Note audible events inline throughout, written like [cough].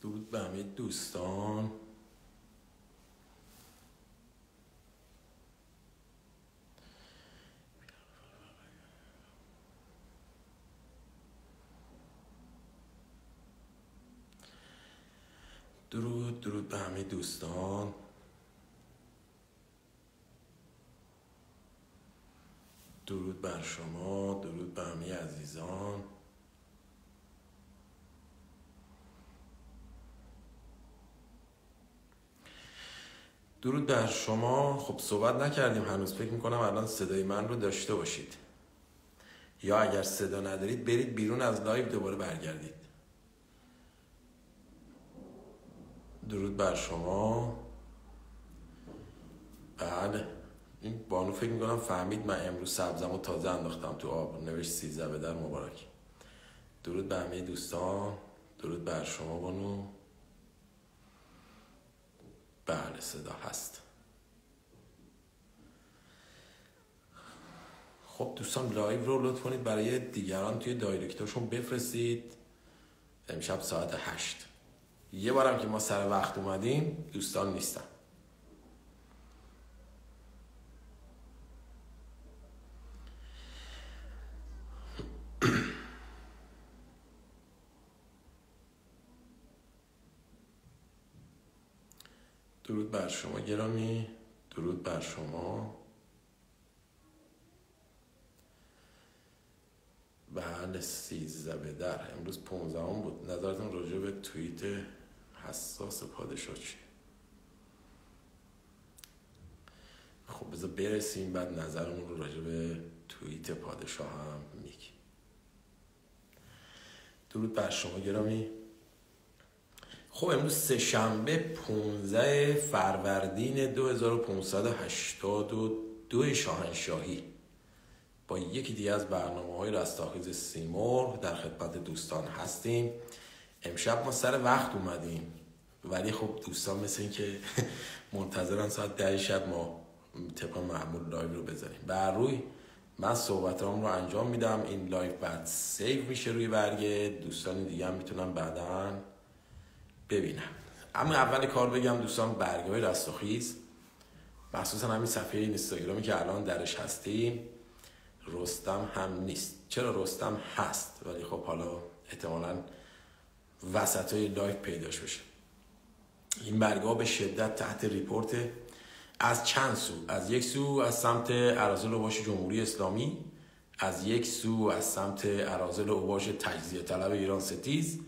درود به همه دوستان. درود درود به همه دوستان. درود بر شما درود به همه عزیزان. درود بر شما. خب صحبت نکردیم هنوز. فکر می‌کنم الان صدای من رو داشته باشید. یا اگر صدا ندارید برید بیرون از لایو دوباره برگردید. درود بر شما. بله. این بانو فکر می‌کنم فهمید من امروز سبزم و تازه انداختم تو آب. نوشت سیزده به در مبارک. درود به همه دوستان. درود بر شما بانو. بله صدا هست. خب دوستان live رو لطف کنید برای دیگران توی direct اشون بفرستید. امشب ساعت هشت. یه بارم که ما سر وقت اومدیم دوستان نیستن. درود بر شما گرامی درود بر شما. بله سیزده به در. امروز پونزدهم بود. نظرتون راجع به توییت حساس پادشاه چیه؟ خب بذار برسیم بعد نظرمون رو راجع به توییت پادشاه هم میگیم. درود بر شما گرامی. خب امروز سه شنبه 15 فروردین 2582 شاهنشاهی. با یکی دیگه از برنامه های رستاخیز سیمرغ در خدمت دوستان هستیم. امشب ما سر وقت اومدیم ولی خب دوستان مثل این که [laughs] منتظرن ساعت ده شب ما طبق معمول live رو بذاریم. بر روی من صحبت رو انجام میدم. این live بعد save میشه روی برگه. دوستان دیگه هم می‌تونن بعدا ببینن. اما اول کار بگم دوستان های رستاخیز. مخصوصا همین صفحه اینستاگرامی که الان درش هستیم. رستم هم نیست. چرا رستم هست؟ ولی خب حالا احتمالا وسط های live پیداش بشه. این برگه به شدت تحت report از چند سو؟ از یک سو از سمت اراذل اوباش جمهوری اسلامی از یک سو از سمت اراذل اوباش تجزیه طلب ایران ستیز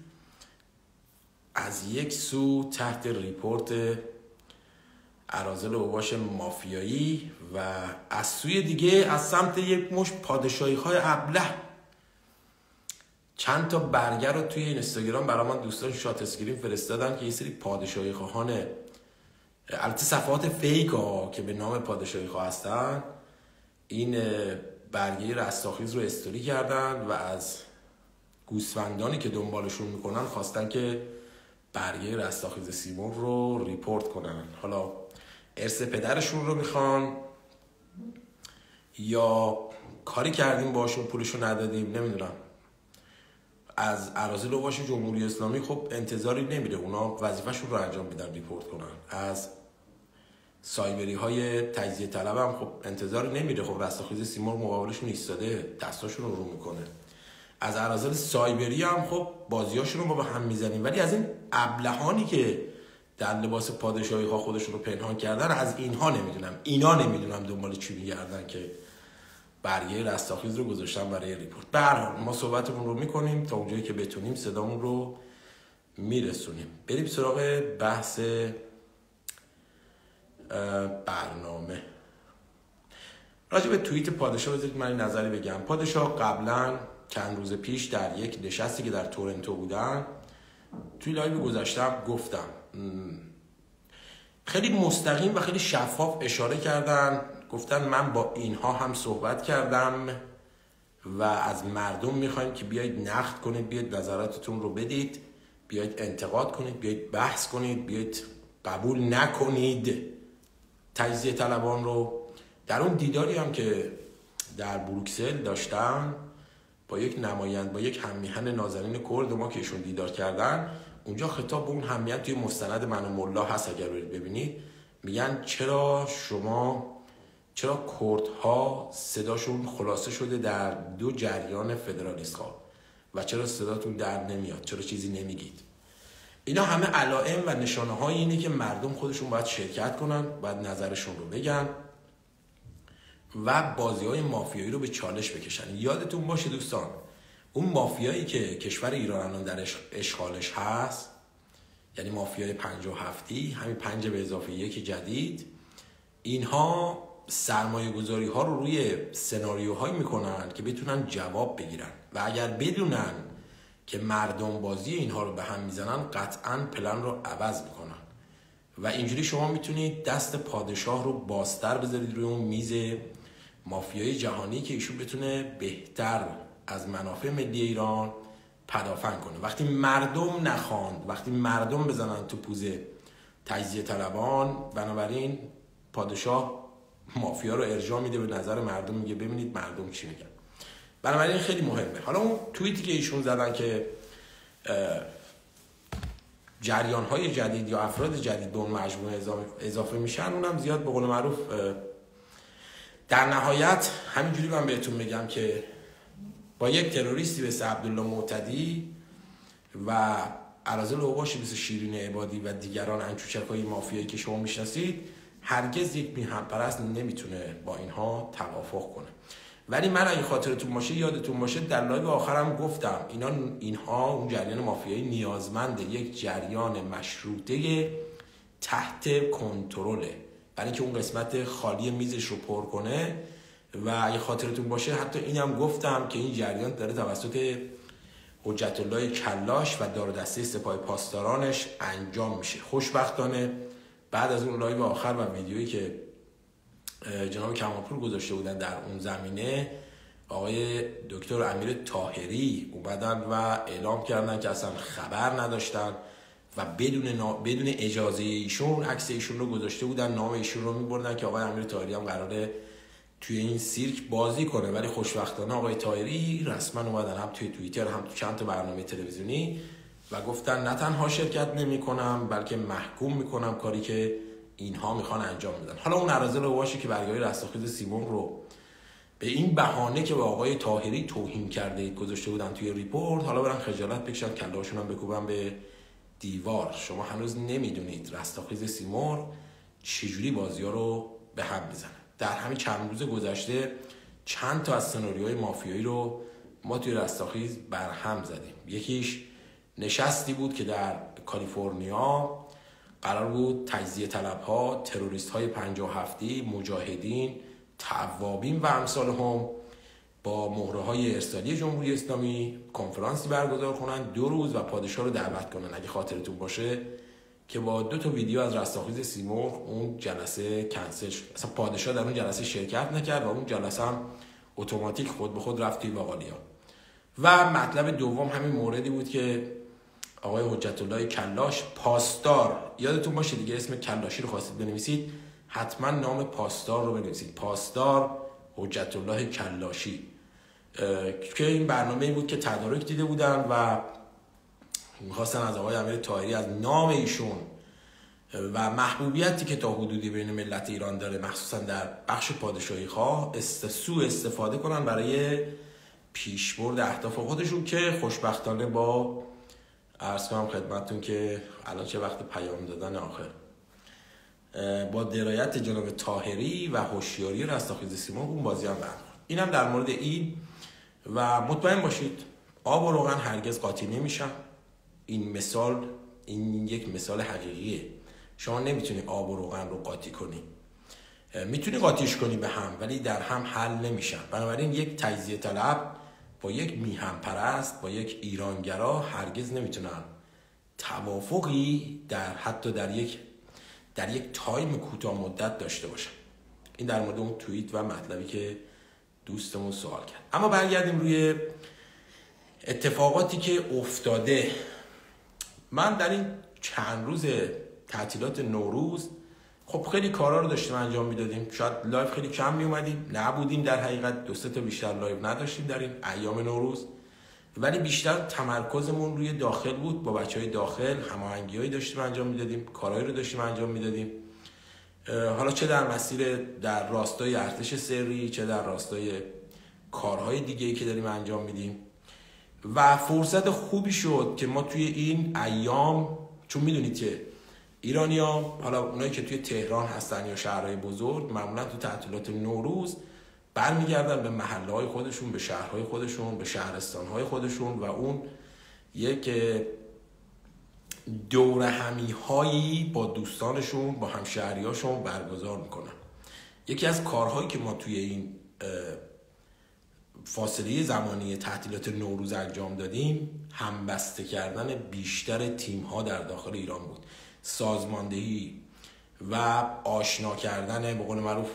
از یک سو تحت report اراذل اوباش مافیایی و از سوی دیگه از سمت یک مشت پادشاهی های ابله. چند تا برگه رو توی اینستاگرام برای من دوستان shot screen فرستادن که یه سری پادشاهی خواهان البته صفحات fake ها که به نام پادشاهی خواه هستن این برگه رستاخیز رو استوری کردن و از گوسفندانی که دنبالشون می‌کنن خواستن که برگه رستاخیز سیمرغ رو report کنن. حالا ارث پدرشون رو می‌خوان یا کاری کردیم باشون پولشو ندادیم نمی‌دونم. از اراذل اوباش جمهوری اسلامی خب انتظاری نمیره اونا وظیفه‌شون رو انجام میدن report کنن. از سایبری های تجزیه طلب هم خب انتظار نمیره خب رستاخیز سیمرغ مقابلشون ایستاده دستاشون رو رو می‌کنه. از اراضی سایبری هم خب بازیاشون رو ما به هم می‌زنیم. ولی از این ابلهانی که در لباس پادشاهی ها خودشون رو پنهان کردن از اینها نمی‌دونم. اینا نمی‌دونم دنبال چی میگردن که برگه رستاخیز رو گذاشتن برای ریپورت. به ما صحبتمون رو می‌کنیم تا اونجایی که بتونیم صدامون رو میرسونیم. بریم سراغ بحث برنامه. راجع به توییت پادشاه بذارید من نظری بگم. پادشاه قبلا چند روز پیش در یک نشستی که در تورنتو بودن توی live گذاشتم گفتم خیلی مستقیم و خیلی شفاف اشاره کردن گفتن من با اینها هم صحبت کردم و از مردم می‌خوایم که بیاید نقد کنید بیاید نظراتتون رو بدید بیاید انتقاد کنید بیاید بحث کنید بیاید قبول نکنید. تجزیه طلبان رو در اون دیداری هم که در بروکسل داشتم با یک نمایند با یک هممیهن نازنین کرد ما که ایشون دیدار کردن اونجا خطاب به اون همیت توی مستند من و ملا هست اگر برید ببینید میگن چرا شما چرا کردها صداشون خلاصه شده در دو جریان فدرالیست ها و چرا صداتون در نمیاد چرا چیزی نمیگید؟ اینا همه علائم و نشانه های اینه که مردم خودشون باید شرکت کنن باید نظرشون رو بگن. و بازی های مافیایی رو به چالش بکشن. یادتون باشه دوستان اون مافیایی که کشور ایران الان در اشغالش هست یعنی مافیای پنج و هفتی همین پنج به اضافه یک جدید اینها سرمایه گذاری ها رو روی سناریوهایی می‌کنن که بتونن جواب بگیرن. و اگر بدونن که مردم بازی اینها رو به هم می‌زنن قطعا پلن رو عوض می‌کنن. و اینجوری شما می‌تونید دست پادشاه رو باستر بذارید روی اون میز مافیای جهانی که ایشون بتونه بهتر از منافع ملی ایران پدافند کنه. وقتی مردم نخواند وقتی مردم بزنن تو پوزه تجزیه طلبان بنابراین پادشاه مافیا رو ارجاع میده به نظر مردم میگه ببینید مردم چی میگن. بنابراین خیلی مهمه. حالا اون توییتی که ایشون زدن که جریان های جدید یا افراد جدید به اون مجموعه اضافه میشن اونم زیاد به قول معروف در نهایت همینجوری من بهتون میگم که با یک تروریستی مثل عبدالله معتدی و عرازل اوباشی مثل شیرین عبادی و دیگران انچوچک های مافیایی که شما می‌شناسید هرگز یک میهم پرست نمی‌تونه با اینها توافق کنه. ولی من اگه خاطرتون باشه یادتون باشه در live آخرم گفتم اینا اینها اون جریان مافیایی نیازمند یک جریان مشروطه تحت کنترله. برای اینکه اون قسمت خالی میزش رو پر کنه. و اگه خاطرتون باشه حتی اینم گفتم که این جریان داره توسط حجت الله کلاش و دار دسته سپاه پاسدارانش انجام میشه. خوشبختانه بعد از اون live آخر و ویدیویی که جناب کمالپور گذاشته بودن در اون زمینه آقای دکتر امیر تاهری اومدن و اعلام کردن که اصلا خبر نداشتن. و بدون, بدون اجازه ایشون عکس ایشون رو گذاشته بودن نام ایشون رو میبردن که آقای امیر تاهری هم قراره توی این سیرک بازی کنه. ولی خوشبختانه آقای تایری رسما اومدن هم توی توییتر هم تو چند تا برنامه تلویزیونی و گفتن نه تنها شرکت نمی‌کنم بلکه محکوم می‌کنم کاری که اینها می‌خوان انجام بدن. حالا اون عرضه رو باشه که برگاه رستاخیز سیمون رو به این بهانه که به آقای تاهری توهین کرده گذاشته بودن توی ریپورت حالا برن خجالت بکشن کلاشون هم بکوبن به دیوار. شما هنوز نمی‌دونید رستاخیز سیمور چجوری بازی ها رو به هم می‌زنه. در همین چند روز گذشته چند تا از سناریوهای مافیایی رو ما توی رستاخیز برهم زدیم. یکیش نشستی بود که در کالیفرنیا قرار بود تجزیه طلب ها تروریست های هفتی مجاهدین توابین و امثال هم با مهره های ارسالی جمهوری اسلامی کنفرانسی برگزار کنن دو روز و پادشاه رو دعوت کنن اگه خاطرتون باشه که با دو تا ویدیو از رستاخیز سیمور اون جلسه کنسل شد. اصلا پادشاه در اون جلسه شرکت نکرد و اون جلسه هم اتوماتیک خود به خود رفت توی باقالیا و مطلب دوم همین موردی بود که آقای حجت الله کلاش پاسدار. یادتون باشه دیگه اسم کلاشی رو خواستید بنویسید. حتما نام پاسدار رو بنویسید. پاسدار حجت الله کلاشی. که این برنامه بود که تدارک دیده بودن و می‌خواستن از آقای امیر تاهری از نام ایشون و محبوبیتی که تا حدودی بین ملت ایران داره مخصوصا در بخش پادشاهی خواه است استفاده کنن برای پیشبرد اهداف خودشون که خوشبختانه با عرض کنم خدمتتون که الان چه وقت پیام دادن آخر. با درایت جناب تاهری و هوشیاری رستاخیز سیمون اون بازی هم برد اینم در مورد این و مطمئن باشید آب و روغن هرگز قاطی نمیشن این مثال این یک مثال حقیقیه. شما نمی‌تونی آب و روغن رو قاطی کنی. می‌تونی قاطیش کنی به هم ولی در هم حل نمیشن بنابراین یک تجزیه طلب با یک میهم پرست با یک ایرانگرا هرگز نمی‌تونن توافقی در حتی در یک در یک تایم کوتاه مدت داشته باشن. این در مورد اون توییت و مطلبی که دوستمون سوال کرد. اما برگردیم روی اتفاقاتی که افتاده. من در این چند روز تعطیلات نوروز خب خیلی کارا رو داشتیم انجام می‌دادیم. شاید live خیلی کم می اومدیم نبودیم در حقیقت. دو تا بیشتر live نداشتیم در این ایام نوروز. ولی بیشتر تمرکزمون روی داخل بود. با بچه های داخل هماهنگی هایی داشتیم انجام می‌دادیم. کارهایی رو داشتیم انجام می‌دادیم. حالا چه در مسیر در راستای ارتش سری چه در راستای کارهای دیگه ای که داریم انجام میدیم. و فرصت خوبی شد که ما توی این ایام چون می‌دونید که ایرانیا حالا اونایی که توی تهران هستن یا شهرهای بزرگ معمولا تو تعطیلات نوروز برمیگردن به محله های خودشون به شهرهای خودشون به شهرستان های خودشون و اون یک دور همی هایی با دوستانشون با همشهریاشون برگزار می‌کنن یکی از کارهایی که ما توی این فاصله زمانی تعطیلات نوروز انجام دادیم همبسته کردن بیشتر تیم ها در داخل ایران بود. سازماندهی و آشنا کردن به قول معروف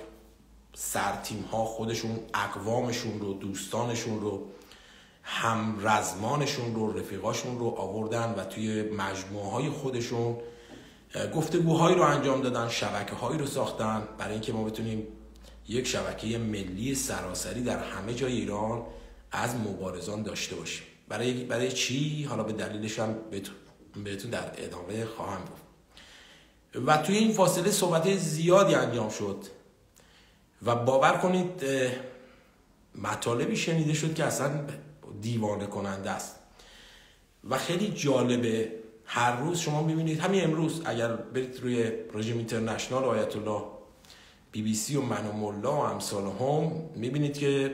سرتیم ها خودشون اقوامشون رو دوستانشون رو هم رزمانشون رو رفیقاشون رو آوردن و توی مجموعه های خودشون گفتگوهایی رو انجام دادن شبکه هایی رو ساختن. برای اینکه ما بتونیم یک شبکه ملی سراسری در همه جای ایران از مبارزان داشته باشیم. برای برای چی؟ حالا به دلیلش هم بهتون در ادامه خواهم گفت. و توی این فاصله صحبت زیادی انجام شد. و باور کنید مطالبی شنیده شد که اصلا دیوانه کننده است. و خیلی جالبه هر روز شما می‌بینید همین امروز اگر برید روی رژیم اینترنشنال آیت الله بی بی سی و من و ملا و امثال هم می‌بینید که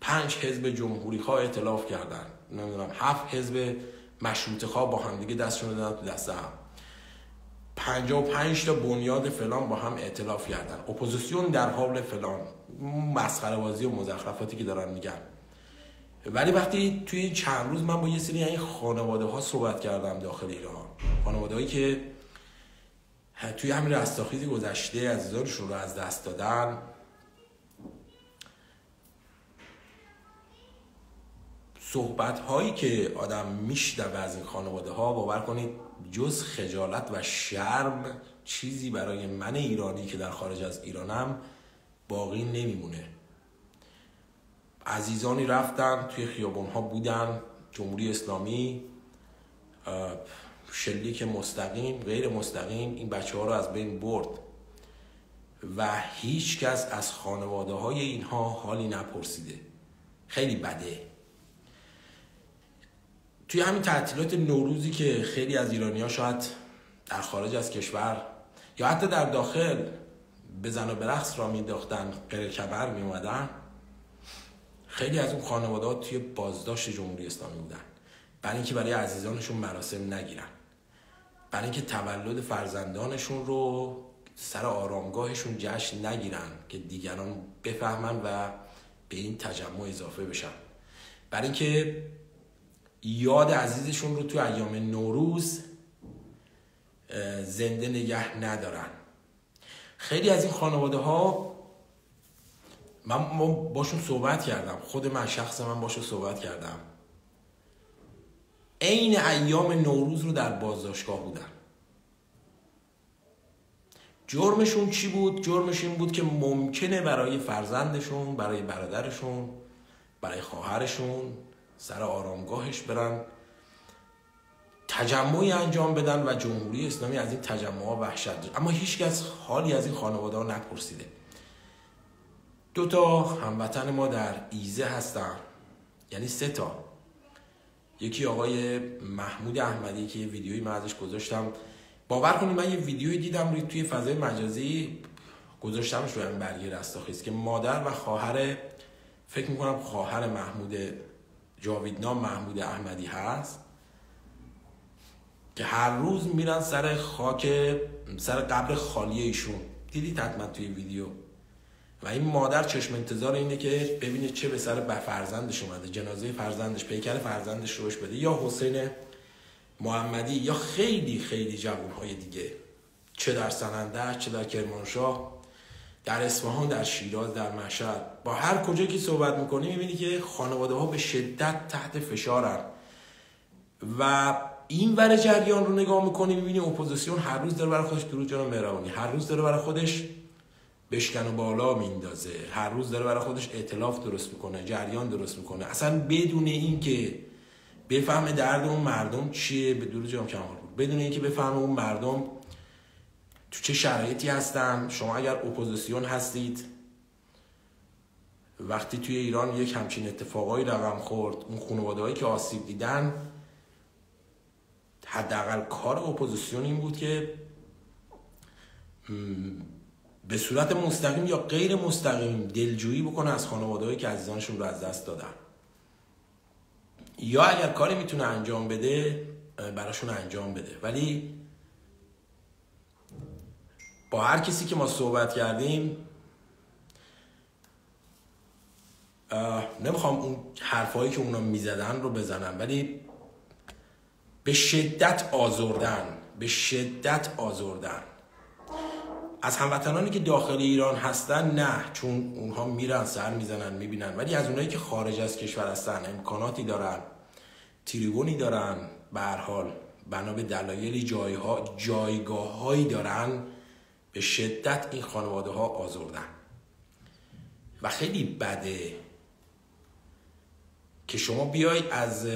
پنج حزب جمهوری خواه ائتلاف کردن. نمی‌دونم هفت حزب مشروطه خواه با هم دیگه دستشون دادن تو دست هم. پنجا و پنج تا بنیاد فلان با هم ائتلاف کردن. اپوزیسیون در حال فلان مسخره بازی و مزخرفاتی که دارن میگن. ولی وقتی توی چند روز من با یه سری این خانواده ها صحبت کردم داخل ایران. خانواده هایی که توی همین رستاخیزی گذشته عزیزانشون رو از دست دادن. صحبت هایی که آدم میشنوه از این خانواده ها باور کنید جز خجالت و شرم چیزی برای من ایرانی که در خارج از ایرانم باقی نمیمونه. عزیزانی رفتن توی خیابون ها بودن جمهوری اسلامی شلیک مستقیم غیر مستقیم این بچه ها رو از بین برد. و هیچ کس از خانواده های اینها حالی نپرسیده. خیلی بده. توی همین تعطیلات نوروزی که خیلی از ایرانی ها شاید در خارج از کشور یا حتی در داخل به زن و برقص را میداختن غیر کبر می اومدن خیلی از اون خانواده ها توی بازداشت جمهوری اسلامی بودن. برای اینکه برای عزیزانشون مراسم نگیرن. برای اینکه تولد فرزندانشون رو سر آرامگاهشون جشن نگیرن که دیگران بفهمن و به این تجمع اضافه بشن. برای اینکه یاد عزیزشون رو تو ایام نوروز زنده نگه ندارن. خیلی از این خانواده ها من باشون صحبت کردم. خود من شخص من باشون صحبت کردم. عین ایام نوروز رو در بازداشتگاه بودن. جرمشون چی بود؟ جرمش این بود که ممکنه برای فرزندشون برای برادرشون برای خواهرشون سر آرامگاهش برن تجمعی انجام بدن و جمهوری اسلامی از این تجمع وحشت داشت. اما هیچکس حالی از این خانواده ها نپرسیده. دو تا هموطن ما در ایزه هستن. یعنی سه تا. یکی آقای محمود احمدی که یه ویدیویی من ازش گذاشتم. باور کنید من یه ویدیویی دیدم روی توی فضای مجازی. گذاشتمش روی برگه رستاخیز که مادر و خواهر فکر می‌کنم خواهر محمود جاویدنام محمود احمدی هست. که هر روز میرن سر خاک سر قبر خالی ایشون. دیدید حتما توی ویدیو؟ و این مادر چشم انتظار اینه که ببینه چه به سر به فرزندش اومده جنازه فرزندش پیکر فرزندش روش بده. یا حسین محمدی یا خیلی خیلی جوانهای دیگه. چه در سننده چه در کرمانشاه در اصفهان در شیراز در مشهد. با هر کجا که صحبت می‌کنی می‌بینی که خانواده ها به شدت تحت فشارن. و این ور جریان رو نگاه می‌کنی می‌بینی اپوزیسیون هر روز داره برای خودش درود جان مهربانی هر روز داره برای خودش بشکن و بالا میندازه. هر روز داره برای خودش ائتلاف درست می‌کنه جریان درست می‌کنه. اصلا بدون اینکه بفهمه درد اون مردم چیه به دور جام کمال بود بدون اینکه بفهمه اون مردم تو چه شرایطی هستن. شما اگر اپوزیسیون هستید وقتی توی ایران یک همچین اتفاقایی رقم خورد اون خانواده هایی که آسیب دیدن حداقل کار اپوزیسیون این بود که به صورت مستقیم یا غیر مستقیم دلجویی بکنه از خانواده که عزیزانشون رو از دست دادن. یا اگر کاری می‌تونه انجام بده براشون انجام بده. ولی با هر کسی که ما صحبت کردیم نمی‌خوام اون حرفایی که اونا می‌زدن رو بزنم ولی به شدت آزردن به شدت آزردن. از هموطنانی که داخل ایران هستن نه چون اونها میرن سر می‌زنن می‌بینن. ولی از اونایی که خارج از کشور هستن امکاناتی دارن تریبونی دارن. به حال بنا به دلایلی جایها جایگاه هایی دارن. به شدت این خانواده ها آزردن. و خیلی بده که شما بیای از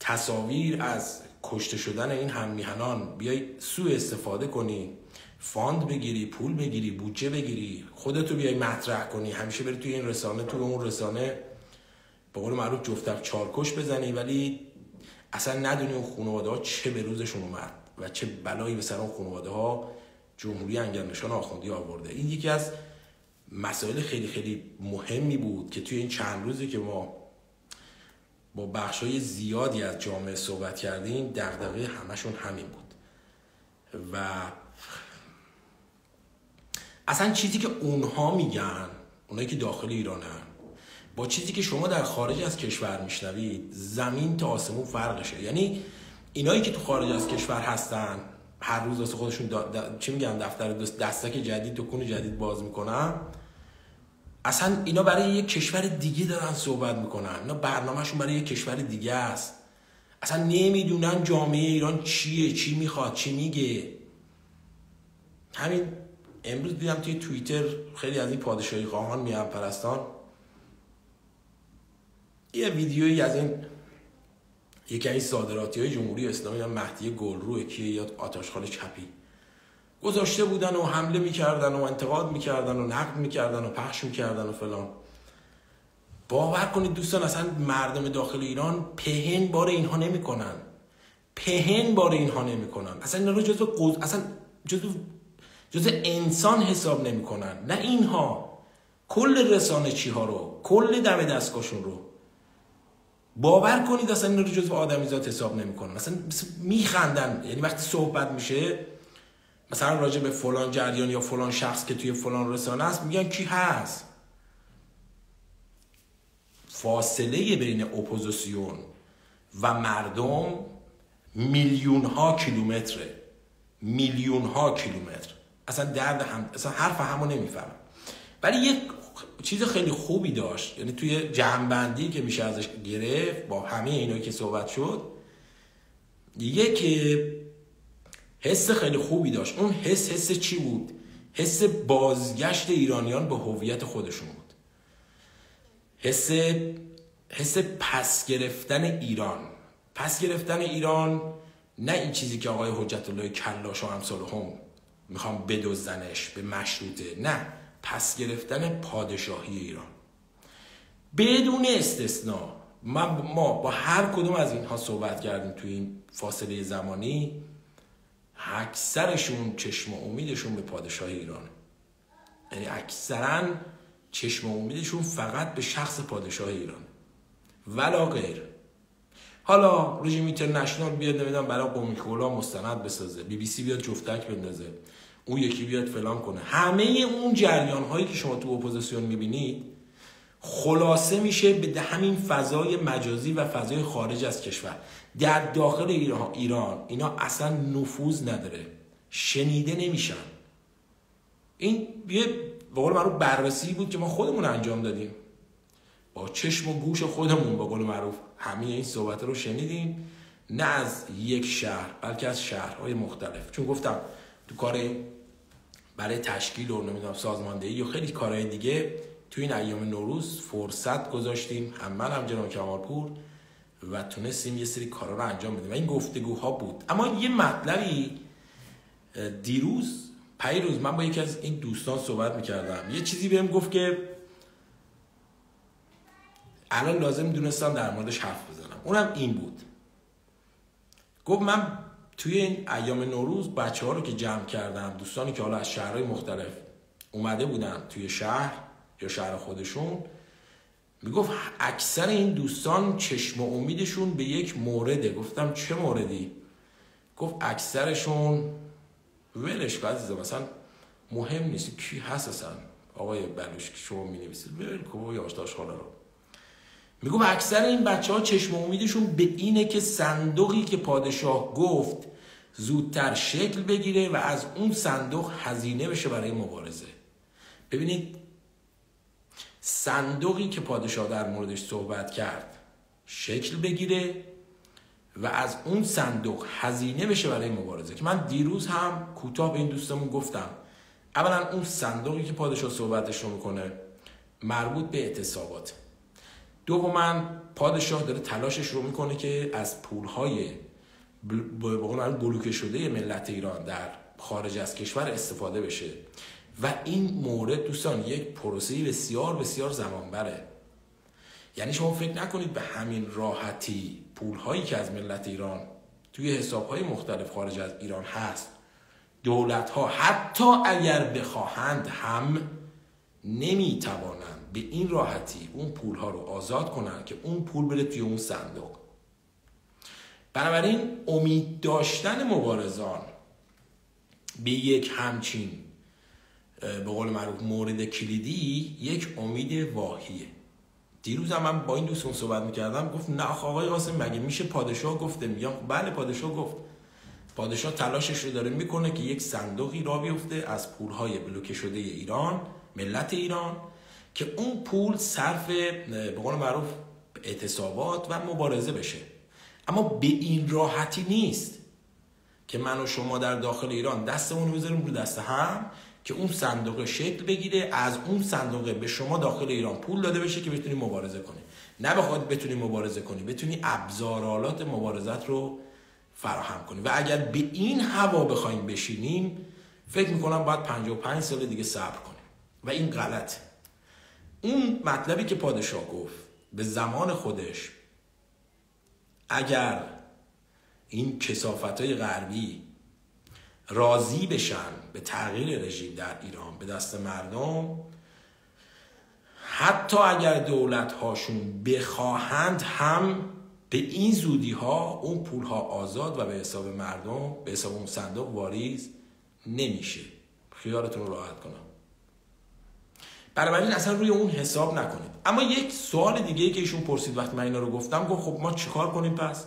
تصاویر از کشته شدن این هممیهنان بیای سوء استفاده کنی فاند بگیری پول بگیری بودجه بگیری خودتو بیای مطرح کنی. همیشه بری توی این رسانه توی اون رسانه به قول معروف جفتک چارکش بزنی ولی اصلا ندونی اون خانواده ها چه به روزشون اومد و چه بلایی به سر اون خانواده ها جمهوری انگرنشان آخوندی آورده. این یکی از مسائل خیلی خیلی مهمی بود که توی این چند روزی که ما با بخشای زیادی از جامعه صحبت کردیم دغدغه همشون همین بود. و اصلا چیزی که اونها میگن اونایی که داخل ایرانن با چیزی که شما در خارج از کشور میشنوید زمین تا آسمون فرقشه. یعنی اینایی که تو خارج از کشور هستن هر روز واسه خودشون چی میگن دفتر دستک جدید دکون جدید باز می‌کنن اصلا اینا برای یک کشور دیگه دارن صحبت می‌کنن. اینا برنامهشون برای یک کشور دیگه است. اصلا نمی‌دونن جامعه ایران چیه چی می‌خواد چی میگه. همین امروز دیدم توی توییتر خیلی از این پادشاهی خواهان میان پرستان. یه ویدیویی از این یکی از صادراتی های جمهوری اسلامی هم مهدی گلرو کیه یا آتاشخال چپی. گذاشته بودن و حمله می‌کردن و انتقاد می‌کردن و نقد می‌کردن و پخش می‌کردن و فلان. باور کنید دوستان اصلا مردم داخل ایران پهن بار اینها نمی‌کنن. پهن بار اینها نمی‌کنن. اصلا اینا رو جزو قوز... اصلا جزو جزو انسان حساب نمی‌کنن. نه اینها. کل رسانه چی ها رو کل دم دستگاهشون رو. باور کنید اصلا اینا رو جزو آدمیزاد حساب نمی‌کنن. مثلا میخندن. یعنی وقتی صحبت میشه مثلا راجع به فلان جریان یا فلان شخص که توی فلان رسانه است میگن کی هست؟ فاصله بین اپوزیسیون و مردم میلیون ها کیلومتره. میلیون ها کیلومتر. اصلا درد هم اصلا حرف همو نمی‌فهمم. ولی یک چیز خیلی خوبی داشت. یعنی توی جمعبندی که میشه ازش گرفت با همه اینایی که صحبت شد یک حس خیلی خوبی داشت. اون حس حس چی بود؟ حس بازگشت ایرانیان به هویت خودشون بود. حس حس پس گرفتن ایران. پس گرفتن ایران نه این چیزی که آقای حجت الله کلاش و امثال هم می‌خوام بدزدنش به مشروطه. نه پس گرفتن پادشاهی ایران. بدون استثنا ما با هر کدوم از اینها صحبت کردیم توی این فاصله زمانی. اکثرشون چشم و امیدشون به پادشاه ایرانه. یعنی اکثرا چشم و امیدشون فقط به شخص پادشاه ایران. ولا غیر حالا رژیم اینترنشنال بیاد نمی‌دونم برای قومی کولا مستند بسازه بی بی سی بیاد جفتک بندازه اون یکی بیاد فلان کنه. همه اون جریان هایی که شما تو اپوزیسیون می‌بینید خلاصه میشه به همین فضای مجازی و فضای خارج از کشور. در داخل ایران اینا اصلا نفوذ نداره. شنیده نمیشن. این یه به قول معروف بررسی بود که ما خودمون انجام دادیم. با چشم و گوش خودمون به قول معروف. همه این صحبت رو شنیدیم نه از یک شهر بلکه از شهرهای مختلف. چون گفتم تو کار برای تشکیل و نمی‌دونم سازماندهی و خیلی کارهای دیگه تو این ایام نوروز فرصت گذاشتیم. هم من هم جناب کمالپور و تونستیم یه سری کارا رو انجام بدیم. و این گفتگوها بود. اما یه مطلبی دیروز پیروز من با یکی از این دوستان صحبت می‌کردم. یه چیزی بهم گفت که الان لازم دونستم در موردش حرف بزنم. اونم این بود. گفت من توی این ایام نوروز بچه ها رو که جمع کردم دوستانی که حالا از شهرهای مختلف اومده بودن توی شهر یا شهر خودشون می‌گفت اکثر این دوستان چشم و امیدشون به یک مورده. گفتم چه موردی؟ گفت اکثرشون ولش کن عزیزم مثلا مهم نیست. کی هست اصلا؟ آقای بلوش که شما می نویسید ول کن یاشتاش خاله رو. میگو اکثر این بچه ها چشم امیدشون به اینه که صندوقی که پادشاه گفت زودتر شکل بگیره و از اون صندوق هزینه بشه برای مبارزه. ببینید صندوقی که پادشاه در موردش صحبت کرد شکل بگیره و از اون صندوق هزینه بشه برای مبارزه. که من دیروز هم کوتاه به این دوستمون گفتم اولا اون صندوقی که پادشاه صحبتش رو می‌کنه مربوط به اعتصابات. دوما پادشاه داره تلاشش رو می‌کنه که از پولهای بل... بلوکه شده ملت ایران در خارج از کشور استفاده بشه. و این مورد دوستان یک پروسه بسیار بسیار زمان بره یعنی شما فکر نکنید به همین راحتی پولهایی که از ملت ایران توی حسابهای مختلف خارج از ایران هست دولت ها حتی اگر بخواهند هم نمی‌توانند به این راحتی اون پول ها رو آزاد کنند که اون پول بره توی اون صندوق. بنابراین امید داشتن مبارزان به یک همچین به قول معروف مورد کلیدی یک امید واهیه. دیروز هم من با این دوستون صحبت می‌کردم گفت نه آقای قاسم مگه میشه پادشاه گفته؟ میگم بله پادشاه گفت. پادشاه تلاشش رو داره می‌کنه که یک صندوقی را بیفته از پولهای بلوکه شده ایران ملت ایران که اون پول صرف به قول معروف اعتصابات و مبارزه بشه. اما به این راحتی نیست که من و شما در داخل ایران دستمون رو بذاریم رو دست هم که اون صندوق شکل بگیره از اون صندوق به شما داخل ایران پول داده بشه که بتونی مبارزه کنی. نه بخواد بتونی مبارزه کنی بتونی ابزارالات مبارزت رو فراهم کنی. و اگر به این هوا بخوایم بشینیم فکر می‌کنم باید 55 سال دیگه صبر کنیم. و این غلط اون مطلبی که پادشاه گفت به زمان خودش اگر این کسافت های غربی راضی بشن به تغییر رژیم در ایران به دست مردم حتی اگر دولت هاشون بخواهند هم به این زودی ها اون پول ها آزاد و به حساب مردم به حساب اون صندوق واریز نمیشه. خیالتون راحت کنم. بنابراین اصلا روی اون حساب نکنید. اما یک سوال دیگه ای که ایشون پرسید وقتی من اینا رو گفتم گفت خب ما چیکار کنیم پس؟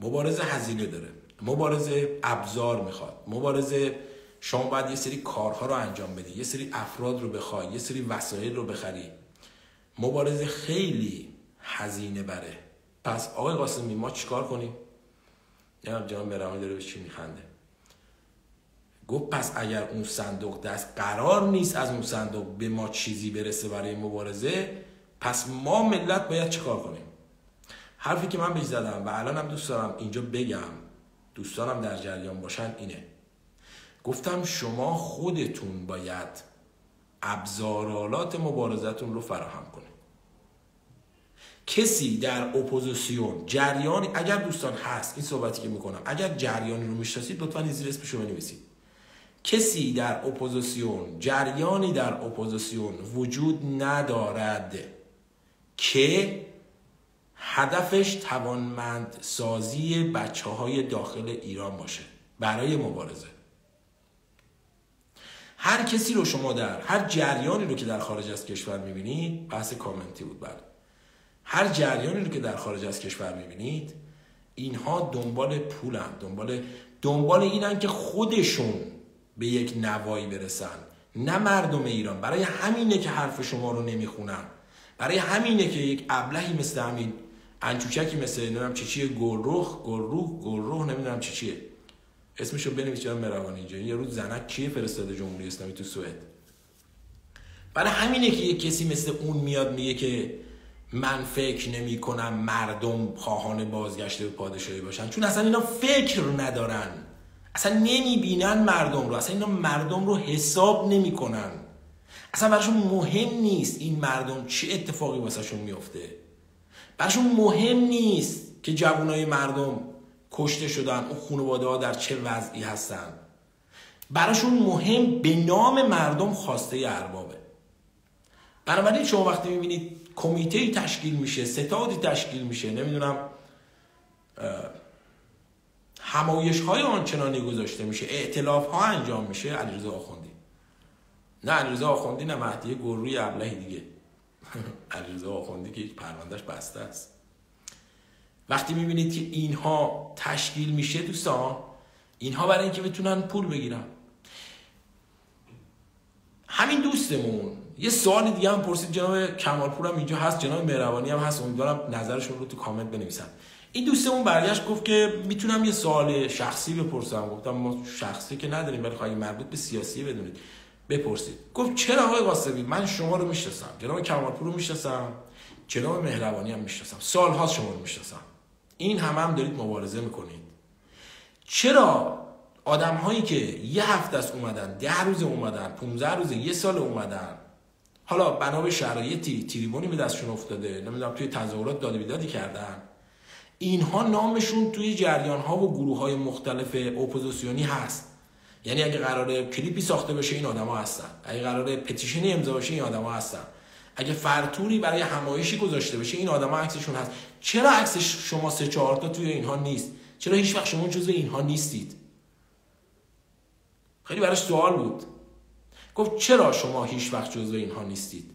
مبارزه هزینه داره. مبارزه ابزار می‌خواد. مبارزه شما باید یه سری کارها رو انجام بدی یه سری افراد رو بخوای یه سری وسایل رو بخری. مبارزه خیلی هزینه بره. پس آقای قاسمی ما چیکار کنیم؟ نمیم جان برمه داره به چی میخنده؟ گفت پس اگر اون صندوق دست قرار نیست از اون صندوق به ما چیزی برسه برای مبارزه پس ما ملت باید چیکار کنیم؟ حرفی که من بهش زدم و الان هم دوست دارم اینجا بگم دوستانم در جریان باشن اینه. گفتم شما خودتون باید ابزارالات مبارزتون رو فراهم کنید. کسی در اپوزیسیون جریانی اگر دوستان هست این صحبتی که می‌کنم اگر جریانی رو می‌شناسید لطفا زیر اسمش رو بنویسید. کسی در اپوزیسیون جریانی در اپوزیسیون وجود ندارد که هدفش توانمند سازی بچه های داخل ایران باشه. برای مبارزه. هر کسی رو شما در هر جریانی رو که در خارج از کشور می‌بینید بحث کامنتی بود بله هر جریانی رو که در خارج از کشور می‌بینید اینها دنبال پولن دنبال دنبال اینن که خودشون به یک نوایی برسن. نه مردم ایران برای همینه که حرف شما رو نمی‌خونن برای همینه که یک ابلهی مثل همین انچوچکی مثل نمی‌دونم چی چیه گلروخ گلروخ گلروخ نمی‌دونم چی چیه. اسمشو بنویس جان مروانی اینجا. یه روز زنک کیه فرستاده جمهوری اسلامی تو سوئد؟ برای همینه که یه کسی مثل اون میاد میگه که من فکر نمی کنم مردم خواهان بازگشت به پادشاهی باشن. چون اصلا اینا فکر ندارن. اصلا نمی‌بینن مردم رو. اصلا اینا مردم رو حساب نمی‌کنن. اصلا براشون مهم نیست این مردم چه اتفاقی واسهشون میفته براشون مهم نیست که جوانای مردم کشته شدن اون خانواده ها در چه وضعی هستن. براشون مهم به نام مردم خواسته اربابه. بنابراین شما وقتی می‌بینید کمیته تشکیل میشه ستادی تشکیل میشه نمی‌دونم همایش های آنچنانی گذاشته میشه. اعتلاف ها انجام میشه علیرضا آخوندی. نه علیرضا آخوندی نه مهدی گروی ابلهی دیگه. [laughs] علیرضا آخوندی که پروندهش بسته است. وقتی می‌بینید که اینها تشکیل میشه دوستان اینها برای اینکه بتونن پول بگیرن. همین دوستمون. یه سوال دیگه هم پرسید جناب کمالپور هم اینجا هست جناب مهربانی هم هست. امیدوارم نظرشون رو تو کامنت بنویسن. این دوستمون برگشت گفت که می‌تونم یه سوال شخصی بپرسم. گفتم ما شخصی که نداریم ولی خواهی مربوط به سیاسی بدونید بپرسید. گفت چرا آقای قاسمی؟ من شما رو می‌شناسم. جناب کمالپور رو می‌شناسم. جناب مهربانی هم می‌شناسم. سالها شما رو می‌شناسم. این همه هم دارید مبارزه می‌کنید. چرا آدم هایی که یه هفته است اومدن ده روز اومدن 15 روز یه سال اومدن حالا بنا به شرایطی تریبونی به دستشون افتاده نمی‌دونم توی تظاهرات داده بیدادی کردن اینها نامشون توی جریان ها و گروه های مختلف اپوزیسیونی هست. یعنی اگه قراره کلیپی ساخته بشه این آدما هستن. اگه قراره پتیشنی امضا بشه این آدما هستن. اگه فرتوری برای همایشی گذاشته بشه این آدما عکسشون هست. چرا عکس شما سه چهار تا توی اینها نیست؟ چرا هیچ وقت شما جزو اینها نیستید؟ خیلی براش سوال بود. گفت چرا شما هیچ وقت جزو اینها نیستید؟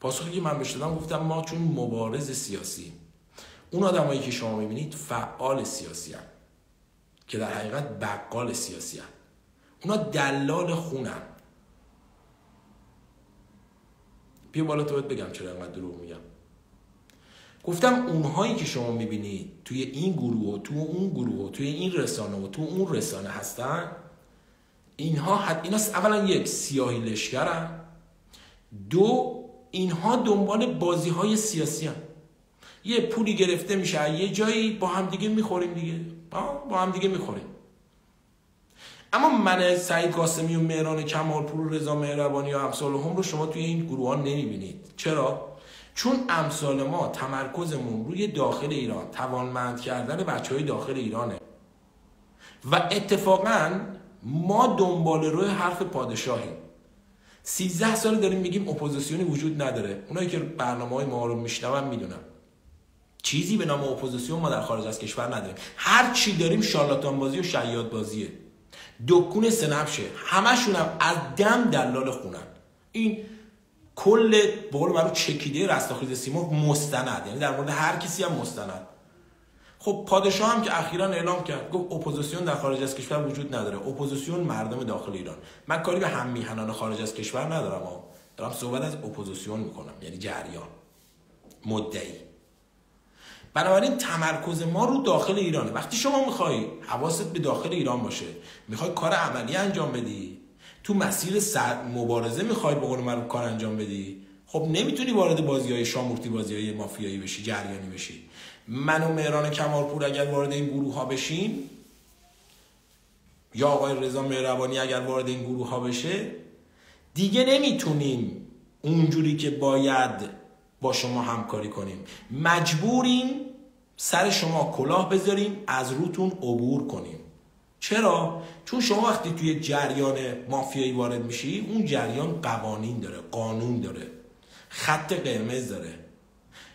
پاسخی که من بهش دادم گفتم ما چون مبارز سیاسی. اون آدمایی که شما می‌بینید فعال سیاسی هم. که در حقیقت بقال سیاسی هم. اونا دلال خونن بیا بالا تو بگم چرا انقدر دروغ میگم گفتم اونهایی که شما می‌بینید توی این گروه و تو اون گروه و توی این رسانه و تو اون رسانه هستن اینها حد اینا اولا یک سیاهی لشکرن دو اینها دنبال بازی های سیاسی هم. یه پولی گرفته میشه. یه جایی با هم دیگه می‌خوریم دیگه. با هم دیگه می‌خوریم. اما من سعید قاسمی و مهران کمالپور و رضا مهربانی و امثال هم رو شما توی این گروه ها نمی‌بینید. چرا؟ چون امثال ما تمرکزمون روی داخل ایران توانمند کردن بچه های داخل ایرانه. و اتفاقا ما دنبال روی حرف پادشاهیم. سیزده سال داریم میگیم اپوزیسیونی وجود نداره. اونایی که برنامه های ما رو میشنون می‌دونن. چیزی به نام اپوزیسیون ما در خارج از کشور نداریم. هر چی داریم شارلاتان بازی و شیاد بازیه دکون سنبشه همشون هم از دم دلال خونن. این کل بقول برای چکیده رستاخیز سیمرغ مستند. یعنی در مورد هر کسی هم مستند. خب پادشاه هم که اخیرا اعلام کرد. گفت اپوزیسیون در خارج از کشور وجود نداره. اپوزیسیون مردم داخل ایران. من کاری به هم میهنان خارج از کشور ندارم اما دارم صحبت از اپوزیسیون می‌کنم. یعنی جریان. مدعی. بنابراین تمرکز ما رو داخل ایرانه. وقتی شما می‌خوای حواست به داخل ایران باشه می‌خوای کار عملی انجام بدی تو مسیر مبارزه می‌خوای به قول من کار انجام بدی خب نمی‌تونی وارد بازی های شامورتی بازی های مافیایی بشی جریانی بشی. من و مهران کمالپور اگر وارد این گروه ها بشیم یا آقای رضا مهربانی اگر وارد این گروه ها بشه دیگه نمی‌تونیم اونجوری که باید با شما همکاری کنیم. مجبوریم سر شما کلاه بذاریم از روتون عبور کنیم. چرا؟ چون شما وقتی توی جریان مافیایی وارد میشی اون جریان قوانین داره قانون داره. خط قرمز داره.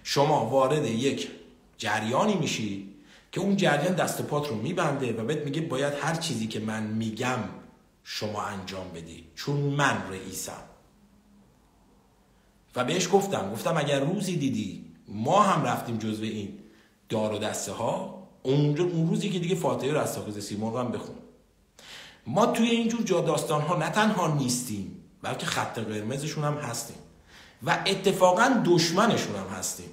شما وارد یک جریانی میشی که اون جریان دست پات رو میبنده و بهت میگه باید هر چیزی که من میگم شما انجام بدی. چون من رئیسم. و بهش گفتم گفتم اگر روزی دیدی ما هم رفتیم جزو این دار و دسته ها اون روزی که دیگه فاتحه رستاخیز سیمرغ هم بخون. ما توی اینجور جا داستان ها نه تنها نیستیم بلکه خط قرمزشون هم هستیم و اتفاقا دشمنشون هم هستیم.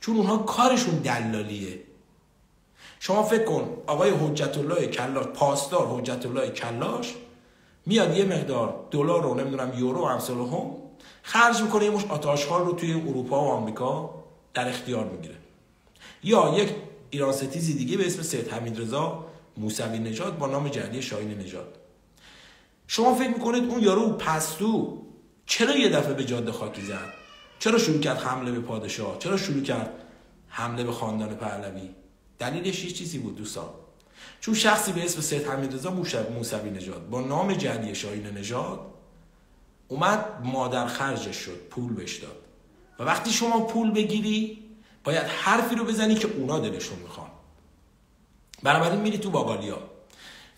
چون اونها کارشون دلالیه. شما فکر کن آقای حجت الله کلاش پاسدار حجت الله کلاش میاد یه مقدار دلار رو نمی‌دونم یورو و هم خرج می‌کنه یه مش آتاشخال رو توی اروپا و آمریکا در اختیار می‌گیره. یا یک ایران ستیزی دیگه به اسم سید حمید رضا موسوی نژاد با نام جعلی شاهین نژاد. شما فکر می‌کنید اون یارو پستو چرا یه دفعه به جاده خاکی زد؟ چرا شروع کرد حمله به پادشاه؟ چرا شروع کرد حمله به خاندان پهلوی؟ دلیلش یه چیزی بود دوستان. چون شخصی به اسم سید حمیدرضا موسوی نژاد با نام جعلی شاهین نژاد اومد مادر خرجش شد پول بهش داد. و وقتی شما پول بگیری باید حرفی رو بزنی که اونا دلشون می‌خوان. بنابراین میری تو باقالیا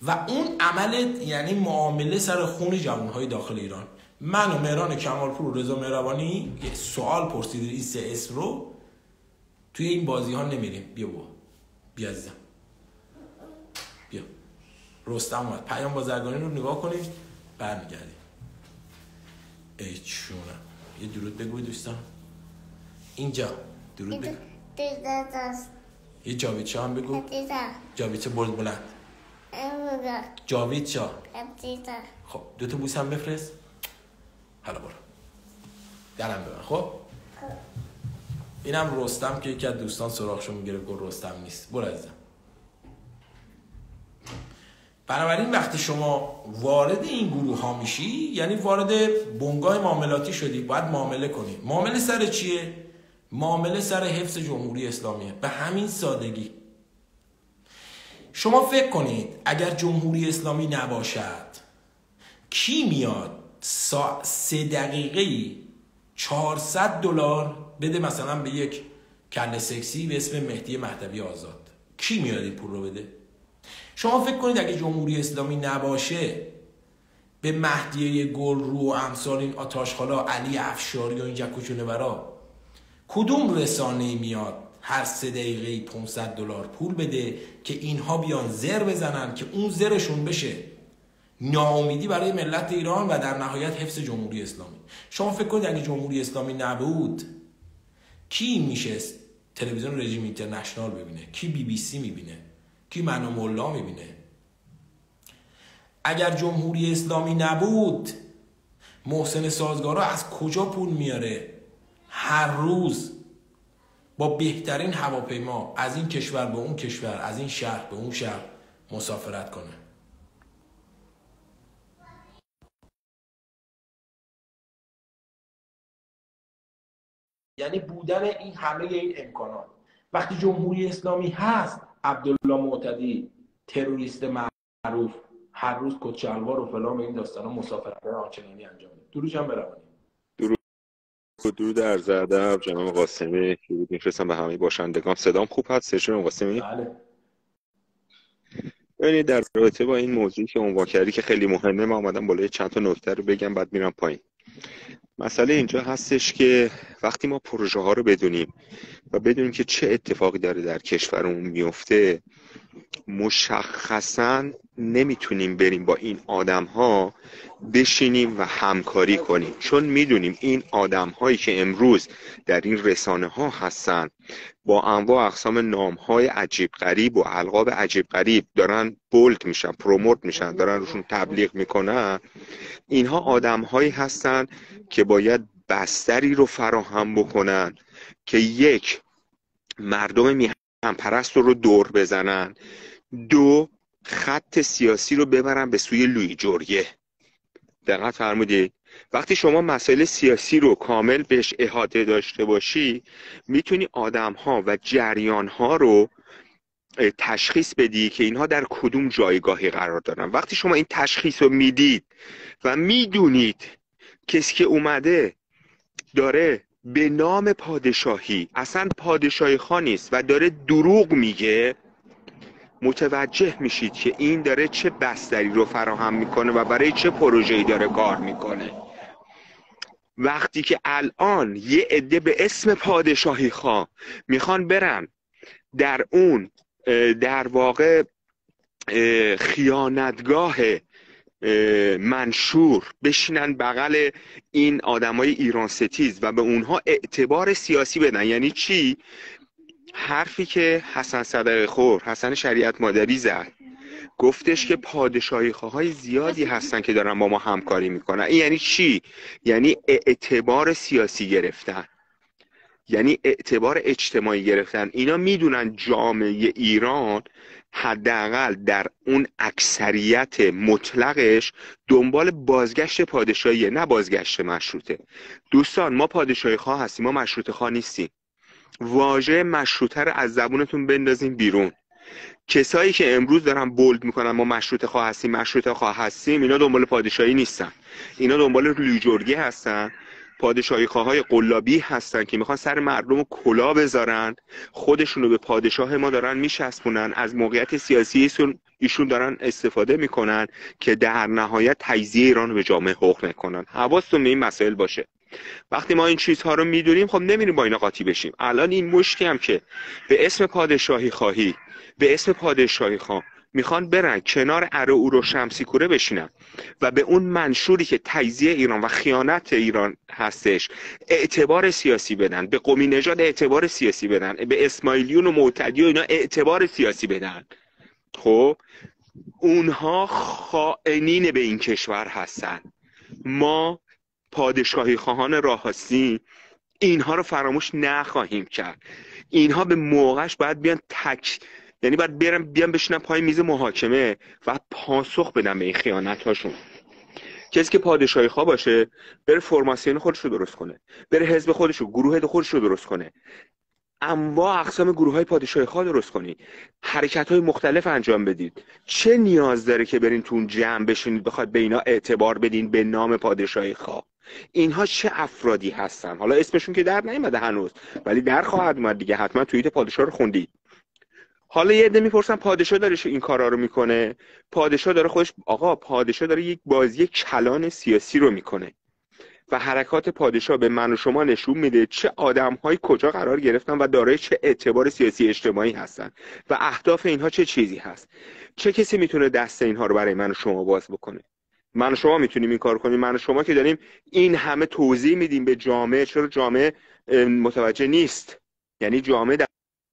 و اون عمل یعنی معامله سر خون جوانهای داخل ایران. من و مهران کمالپور و رضا مهربانی سوال پرسید این سه اسم رو. توی این بازی ها نمیریم. بیا با بیا عزیزم. بیا. رستم اومد. پیام بازرگانی رو نگاه کنید برمیگردیم. ای چونم یه درود بگوی دوستان اینجا درود بگو یه جاوید شاه هم بگو جاوید چه برد بلند جاوید شاه خب دو تا بوس هم بفرست حالا برو درم ببن خب اینم رستم که یکی از دوستان سراغشو می‌گیره گل رستم نیست برو عزیزم بنابراین وقتی شما وارد این گروه ها میشی یعنی وارد بنگاه معاملاتی شدی باید معامله کنی. معامله سر چیه؟ معامله سر حفظ جمهوری اسلامیه. به همین سادگی. شما فکر کنید اگر جمهوری اسلامی نباشد کی میاد سه دقیقه ای 400 دلار بده مثلا به یک کل سکسی به اسم مهدی مهدوی آزاد؟ کی میاد این پول رو بده؟ شما فکر کنید اگه جمهوری اسلامی نباشه به مهدیه گل رو و امثال این آتاشخالا علی افشاری و این جکوچونه برا کدوم رسانه میاد هر سه دقیقه 500 دلار پول بده که اینها بیان زر بزنن که اون زرشون بشه؟ ناامیدی برای ملت ایران و در نهایت حفظ جمهوری اسلامی. شما فکر کنید اگه جمهوری اسلامی نبود کی میشه تلویزیون رژیم اینترنشنال ببینه؟ کی بی بی سی می‌بینه؟ کی منو مولا می‌بینه. اگر جمهوری اسلامی نبود محسن سازگارا از کجا پول میاره؟ هر روز با بهترین هواپیما از این کشور به اون کشور از این شهر به اون شهر مسافرت کنه. یعنی بودن این همه این امکانات. وقتی جمهوری اسلامی هست عبدالله معتدی تروریست معروف هر روز کچلوار و فلان این داستانا مسافرت آنچنانی انجام میده دروش هم بروانیم درود در زدم جناب قاسمی. درود میفرستم به همه باشندگان. صدام خوب هست جناب قاسمی؟ بله. ببینید در رابطه با این موضوعی که عنوان کردی که خیلی مهمه من آمدم بالای چند تا نکته رو بگم بعد میرم پایین. مسئله اینجا هستش که وقتی ما پروژه ها رو بدونیم و بدونیم که چه اتفاقی داره در کشورمون میفته مشخصا نمی‌تونیم بریم با این آدم ها بشینیم و همکاری کنیم. چون می‌دونیم این آدم هایی که امروز در این رسانه ها هستن با انواع اقسام نام های عجیب غریب و القاب عجیب غریب دارن بولت میشن پروموت میشن دارن روشون تبلیغ می‌کنن. اینها آدم هایی هستن که باید بستری رو فراهم بکنن که یک مردم میهن پرست رو دور بزنن. دو خط سیاسی رو ببرن به سوی لوی جوریه دقت فرمودید وقتی شما مسائل سیاسی رو کامل بهش احاطه داشته باشی می‌تونی آدم ها و جریان ها رو تشخیص بدی که اینها در کدوم جایگاهی قرار دارن. وقتی شما این تشخیص رو می‌دید و می‌دونید کسی که اومده داره به نام پادشاهی اصلا پادشاهی خانیست و داره دروغ میگه متوجه میشید که این داره چه بستری رو فراهم می‌کنه و برای چه پروژه‌ای داره کار می‌کنه. وقتی که الان یه عده به اسم پادشاهی خواه می‌خوان برن در اون در واقع خیانتگاه منشور بشینن بغل این آدمای ایران ستیز و به اونها اعتبار سیاسی بدن. یعنی چی؟ حرفی که حسن صدقه خور حسن شریعت مادری زد. گفتش که پادشاهی های زیادی هستن که دارن با ما همکاری می‌کنن. این یعنی چی؟ یعنی اعتبار سیاسی گرفتن. یعنی اعتبار اجتماعی گرفتن. اینا می‌دونن جامعه ایران حداقل در اون اکثریت مطلقش دنبال بازگشت پادشاهیه نه بازگشت مشروطه. دوستان ما پادشاهی خواه هستیم ما مشروطه خواه نیستیم. واژه مشروطه رو از زبونتون بندازیم بیرون. کسایی که امروز دارن بولد می‌کنن ما مشروطه خواه هستیم مشروطه خواه هستیم اینا دنبال پادشاهی نیستن. اینا دنبال لوجرگی هستن. پادشاهی های قلابی هستن که می‌خوان سر مردم کلا بذارن. خودشونو به پادشاه ما دارن میشسبونن از موقعیت سیاسی ایشون دارن استفاده می‌کنن که در نهایت تجزیه ایران رو به جامعه حقوق نکنن حواستون به این مسائل باشه. وقتی ما این چیزها رو می‌دونیم خب نمیریم با اینا قاطی بشیم. الان این مشکی هم که به اسم پادشاهی خواهی به اسم پادشاهی خواه می‌خوان برن کنار اره او رو شمسی کوره بشینن و به اون منشوری که تجزیه ایران و خیانت ایران هستش اعتبار سیاسی بدن به قومی نژاد اعتبار سیاسی بدن به اسماعیلیون و معتدی و اینا اعتبار سیاسی بدن. خب اونها خائنین به این کشور هستن. ما پادشاهی خواهان راه هستیم اینها رو فراموش نخواهیم کرد. اینها به موقعش باید بیان تک یعنی باید برم بیان بشینم پای میز محاکمه و پاسخ بدم به این خیانت هاشون کسی که پادشاهی خواه باشه بره فرماسیون خودش رو درست کنه. بره حزب خودش رو گروه خودش رو درست کنه. انواع اقسام گروه های پادشاهی خواه درست کنی حرکت های مختلف انجام بدید. چه نیاز داره که برین تو اون جمع بشینید بخواد به اینا اعتبار بدین به نام پادشاهی خواه؟ اینها چه افرادی هستن؟ حالا اسمشون که در نیومده هنوز ولی در خواهد اومد دیگه. حتما توییت پادشاه رو خوندید. حالا یه عده می‌پرسن پادشاه داره این کارا رو می‌کنه؟ پادشاه داره خودش آقا پادشاه داره یک بازی کلان سیاسی رو می‌کنه و حرکات پادشاه به من و شما نشون میده چه آدمهایی کجا قرار گرفتن و دارای چه اعتبار سیاسی اجتماعی هستن و اهداف اینها چه چیزی هست؟ چه کسی می‌تونه دست اینها رو برای من و شما باز بکنه؟ من و شما می‌تونیم این کار کنیم. من و شما که داریم این همه توضیح میدیم به جامعه چرا جامعه متوجه نیست. یعنی جامعه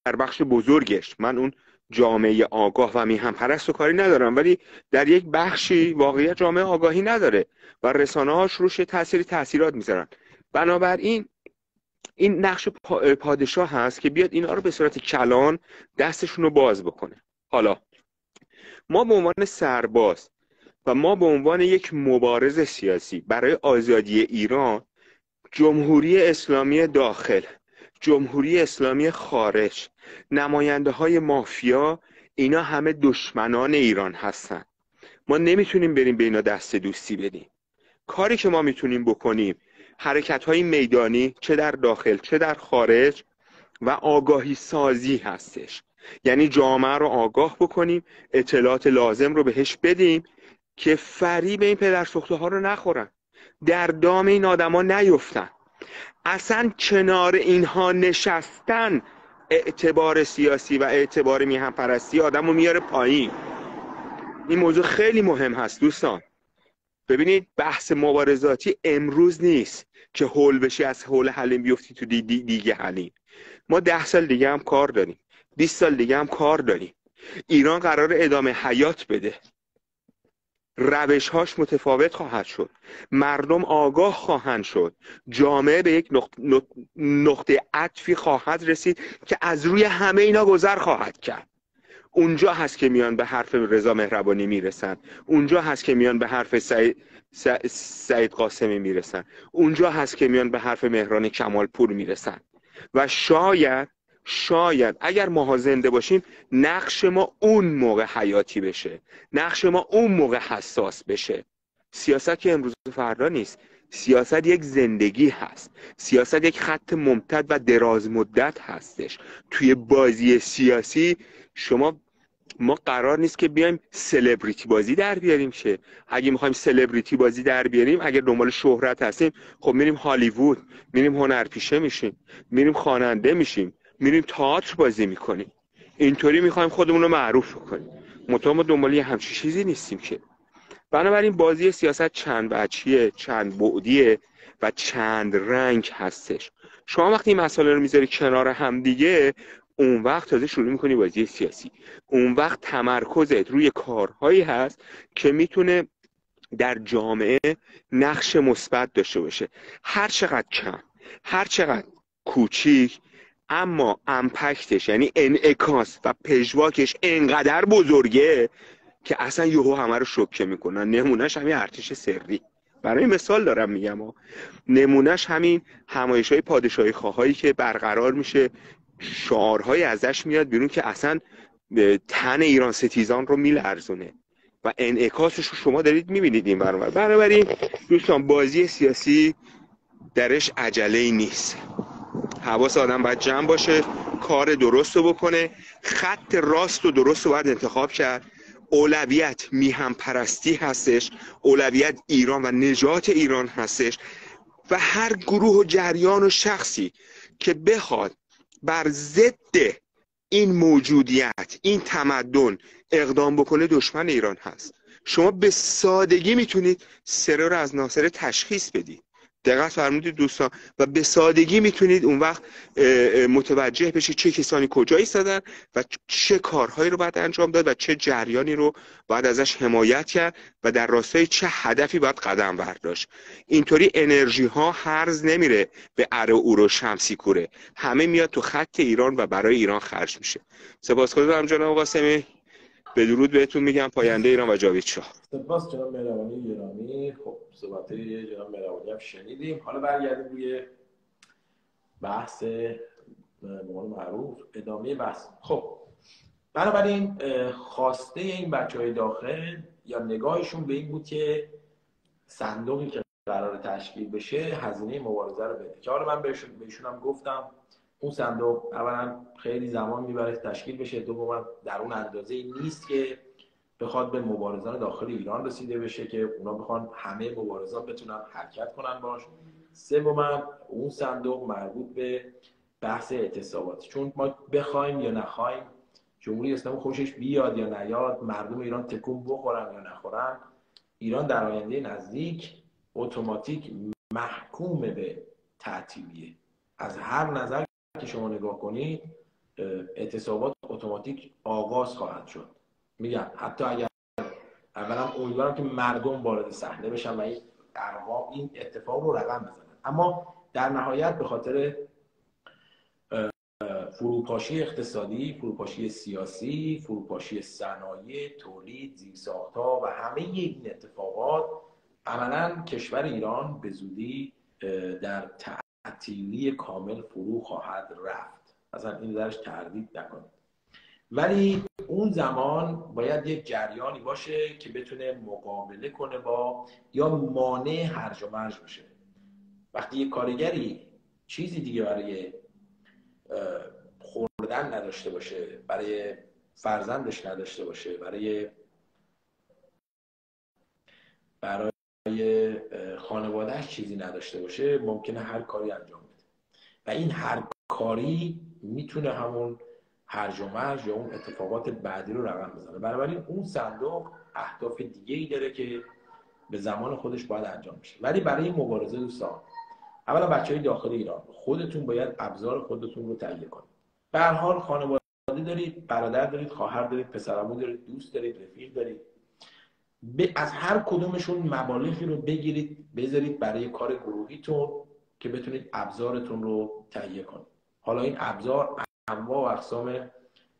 در بخش بزرگش. من اون جامعه آگاه و میهم پرست و کاری ندارم. ولی در یک بخشی واقعیت جامعه آگاهی نداره و رسانه هاش روش تاثیری تاثیرات می‌ذارن. بنابراین این نقش پادشاه هست که بیاد اینا رو به صورت کلان دستشون رو باز بکنه. حالا ما به عنوان سرباز و ما به عنوان یک مبارز سیاسی برای آزادی ایران جمهوری اسلامی داخل جمهوری اسلامی خارج نماینده های مافیا اینا همه دشمنان ایران هستن. ما نمی‌تونیم بریم به اینا دست دوستی بدیم. کاری که ما می‌تونیم بکنیم حرکت های میدانی چه در داخل چه در خارج و آگاهی سازی هستش. یعنی جامعه رو آگاه بکنیم اطلاعات لازم رو بهش بدیم که فریب این پدر ها رو نخورن. در دام این آدما نیفتن. اصلا کنار اینها نشستن اعتبار سیاسی و اعتبار میهم پرستی آدم رو میاره پایین. این موضوع خیلی مهم هست دوستان. ببینید بحث مبارزاتی امروز نیست که هول بشی از هول حلیم بیفتی تو دی دی دیگه حلیم. ما ده سال دیگه هم کار داریم. 20 سال دیگه هم کار داریم. ایران قرار ادامه حیات بده. روش هاش متفاوت خواهد شد. مردم آگاه خواهند شد. جامعه به یک نقطه عطفی خواهد رسید که از روی همه اینا گذر خواهد کرد. اونجا هست که میان به حرف رضا مهربانی می‌رسن. اونجا هست که میان به حرف سعید, سعید قاسمی می‌رسن. اونجا هست که میان به حرف مهران کمالپور می‌رسن. و شاید شاید اگر ماها زنده باشیم نقش ما اون موقع حیاتی بشه. نقش ما اون موقع حساس بشه. سیاست که امروز فردا نیست. سیاست یک زندگی هست. سیاست یک خط ممتد و دراز مدت هستش. توی بازی سیاسی شما ما قرار نیست که بیایم سلبریتی بازی در بیاریم شه اگه می‌خوایم سلبریتی بازی در بیاریم اگر دنبال شهرت هستیم خب میریم هالیوود میریم هنرپیشه میشیم میریم خواننده میشیم. میریم تئاتر بازی می‌کنیم. اینطوری می‌خوایم خودمون رو معروف کنیم. مطمئن ما دنبال یه همچین چیزی نیستیم که. بنابراین بازی سیاست چند بچیه چند بعدیه و چند رنگ هستش. شما وقتی این مسئله رو می‌ذاری کنار هم دیگه اون وقت تازه شروع می‌کنی بازی سیاسی. اون وقت تمرکزت روی کارهایی هست که می‌تونه در جامعه نقش مثبت داشته باشه. هر چقدر کم هر چقدر کوچیک اما امپکتش یعنی انعکاس و پژواکش انقدر بزرگه که اصلا یهو همه رو شوکه می‌کنن نمونهش همین ارتش سری. برای مثال دارم میگم ها. نمونهش همین همایش های پادشاهی خواهایی که برقرار میشه. شعارهای ازش میاد بیرون که اصلا تن ایران ستیزان رو میلرزونه. و انعکاسش رو شما دارید می‌بینید این برابر بنابراین دوستان بازی سیاسی درش عجله ای نیست. حواس آدم باید جمع باشه کار درست رو بکنه. خط راست و درست رو باید انتخاب کرد. اولویت میهم پرستی هستش. اولویت ایران و نجات ایران هستش. و هر گروه و جریان و شخصی که بخواد بر ضد این موجودیت این تمدن اقدام بکنه دشمن ایران هست. شما به سادگی می‌تونید سره رو از ناصره تشخیص بدید. دقت فرمودید دوستان. و به سادگی می‌تونید اون وقت متوجه بشید چه کسانی کجا ایستادن و چه کارهایی رو باید انجام داد و چه جریانی رو باید ازش حمایت کرد و در راستای چه هدفی باید قدم برداشت. اینطوری انرژی ها هرز نمیره به اره او رو شمسی کوره. همه میاد تو خط ایران و برای ایران خرج میشه. سپاسگزارم جناب قاسمی. به درود بهتون میگم پاینده ایران و جاوید شاه. سپاس جناب مهربانی ایرانی خب صحبت جناب مهربانی هم شنیدیم. حالا برگردیم روی بحث به معروف ادامه بحث. خب بنابراین خواسته این بچه های داخل یا نگاهشون به این بود که صندوقی که قرار تشکیل بشه هزینه مبارزه رو بده. که حالا من بهشون, بهشون هم گفتم اون صندوق اولا خیلی زمان می‌بره تشکیل بشه. دوم در اون اندازه نیست که بخواد به مبارزان داخل ایران رسیده بشه که اونا بخوان همه مبارزان بتونن حرکت کنن باش سوم اون صندوق مربوط به بحث اعتصابات. چون ما بخوایم یا نخوایم جمهوری اسلامی خوشش بیاد یا نیاد مردم ایران تکون بخورن یا نخورن ایران در آینده نزدیک اتوماتیک محکوم به تعطیلیه. از هر نظر که شما نگاه کنید اعتصابات اتوماتیک آغاز خواهد شد. میگم حتی اگر اولا امیدوارم که مردم وارد صحنه بشن و این ارقام این اتفاق رو رقم بزنن. اما در نهایت به خاطر فروپاشی اقتصادی، فروپاشی سیاسی، فروپاشی صنایع، تولید، زیرساختها و همه این اتفاقات عملا کشور ایران به زودی در تعطیلی کامل فرو خواهد رفت. اصلا این درش تردید نکنید. ولی اون زمان باید یک جریانی باشه که بتونه مقابله کنه با یا مانع هرج و مرج باشه. وقتی یک کارگری چیزی دیگه برای خوردن نداشته باشه برای فرزندش نداشته باشه برای برای خانوادهش چیزی نداشته باشه ممکنه هر کاری انجام بده. و این هر کاری می‌تونه همون هرج و مرج یا اون اتفاقات بعدی رو رقم بزنه. بنابراین اون صندوق اهداف دیگه ای داره که به زمان خودش باید انجام بشه. ولی برای مبارزه دوستان اولا بچه های داخل ایران خودتون باید ابزار خودتون رو تهیه کنید. به هر حال خانواده دارید برادر دارید خواهر دارید پسرعمو دارید دوست دارید رفیق دارید. از هر کدومشون مبالغی رو بگیرید بذارید برای کار گروهیتون که بتونید ابزارتون رو تهیه کنید. حالا این ابزار انواع و اقسام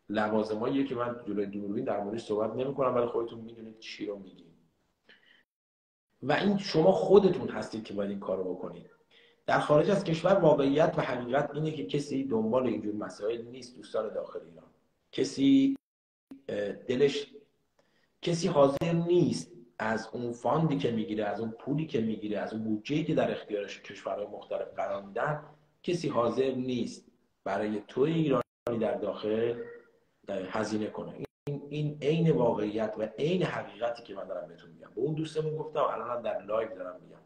لوازماییه که من جلوی دوربین در موردش صحبت نمی‌کنم ولی خودتون می‌دونید چی رو میگیم. و این شما خودتون هستید که باید این کار رو بکنید. در خارج از کشور واقعیت و حقیقت اینه که کسی دنبال اینجور مسائل نیست دوستان داخل ایران. کسی دلش کسی حاضر نیست از اون فاندی که می‌گیره از اون پولی که می‌گیره از اون بودجه‌ای که در اختیارش کشورهای مختلف قرار میدن کسی حاضر نیست برای تو ایرانی در داخل هزینه کنه. این این عین واقعیت و عین حقیقتی که من دارم بهتون میگم. به اون دوستمون گفتم الان در لایو دارم میگم.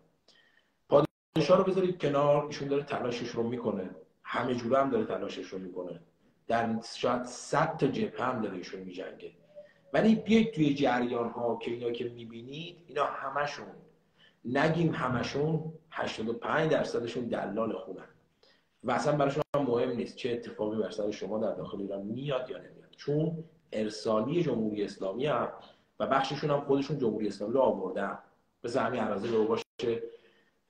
پادشاه رو بذارید کنار ایشون داره تلاشش رو می‌کنه. همه جوره هم داره تلاشش رو می‌کنه. در شاید صد تا جبهه هم داره ایشون میجنگه. ولی بیاید توی جریان ها که اینا که می‌بینید اینا همشون نگیم همشون 85 درصدشون دلال خونن و اصلا براشون مهم نیست چه اتفاقی بر سر شما در داخل ایران میاد یا نمیاد. چون ارسالی جمهوری اسلامی هم و بخششون هم خودشون جمهوری اسلامی رو آوردن. به همین عرضه رو باشه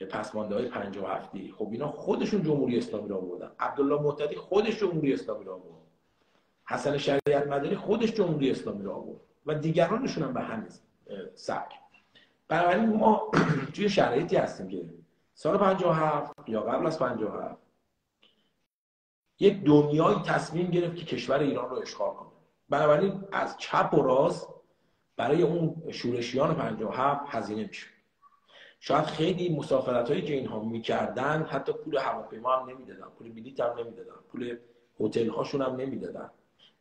پسمانده های 57 خب اینا خودشون جمهوری اسلامی رو آوردن. عبدالله معتدی خودش جمهوری اسلامی رو آورد. حسن شریعت مداری خودش جمهوری اسلامی رو آورد و دیگرانشون هم به همین سبک بنابراین ما [clears throat] توی شرایطی هستیم که سال 57 یا قبل از 57 یک دنیای تصمیم گرفت که کشور ایران رو اشغال کنه. بنابراین از چپ و راست برای اون شورشیان 57 هزینه میشه شاید خیلی مسافرت هایی که اینها می‌کردن حتی پول هواپیما هم نمی‌دادن پول بلیط هم نمی‌دادن پول هتل هاشون هم نمی‌دادن.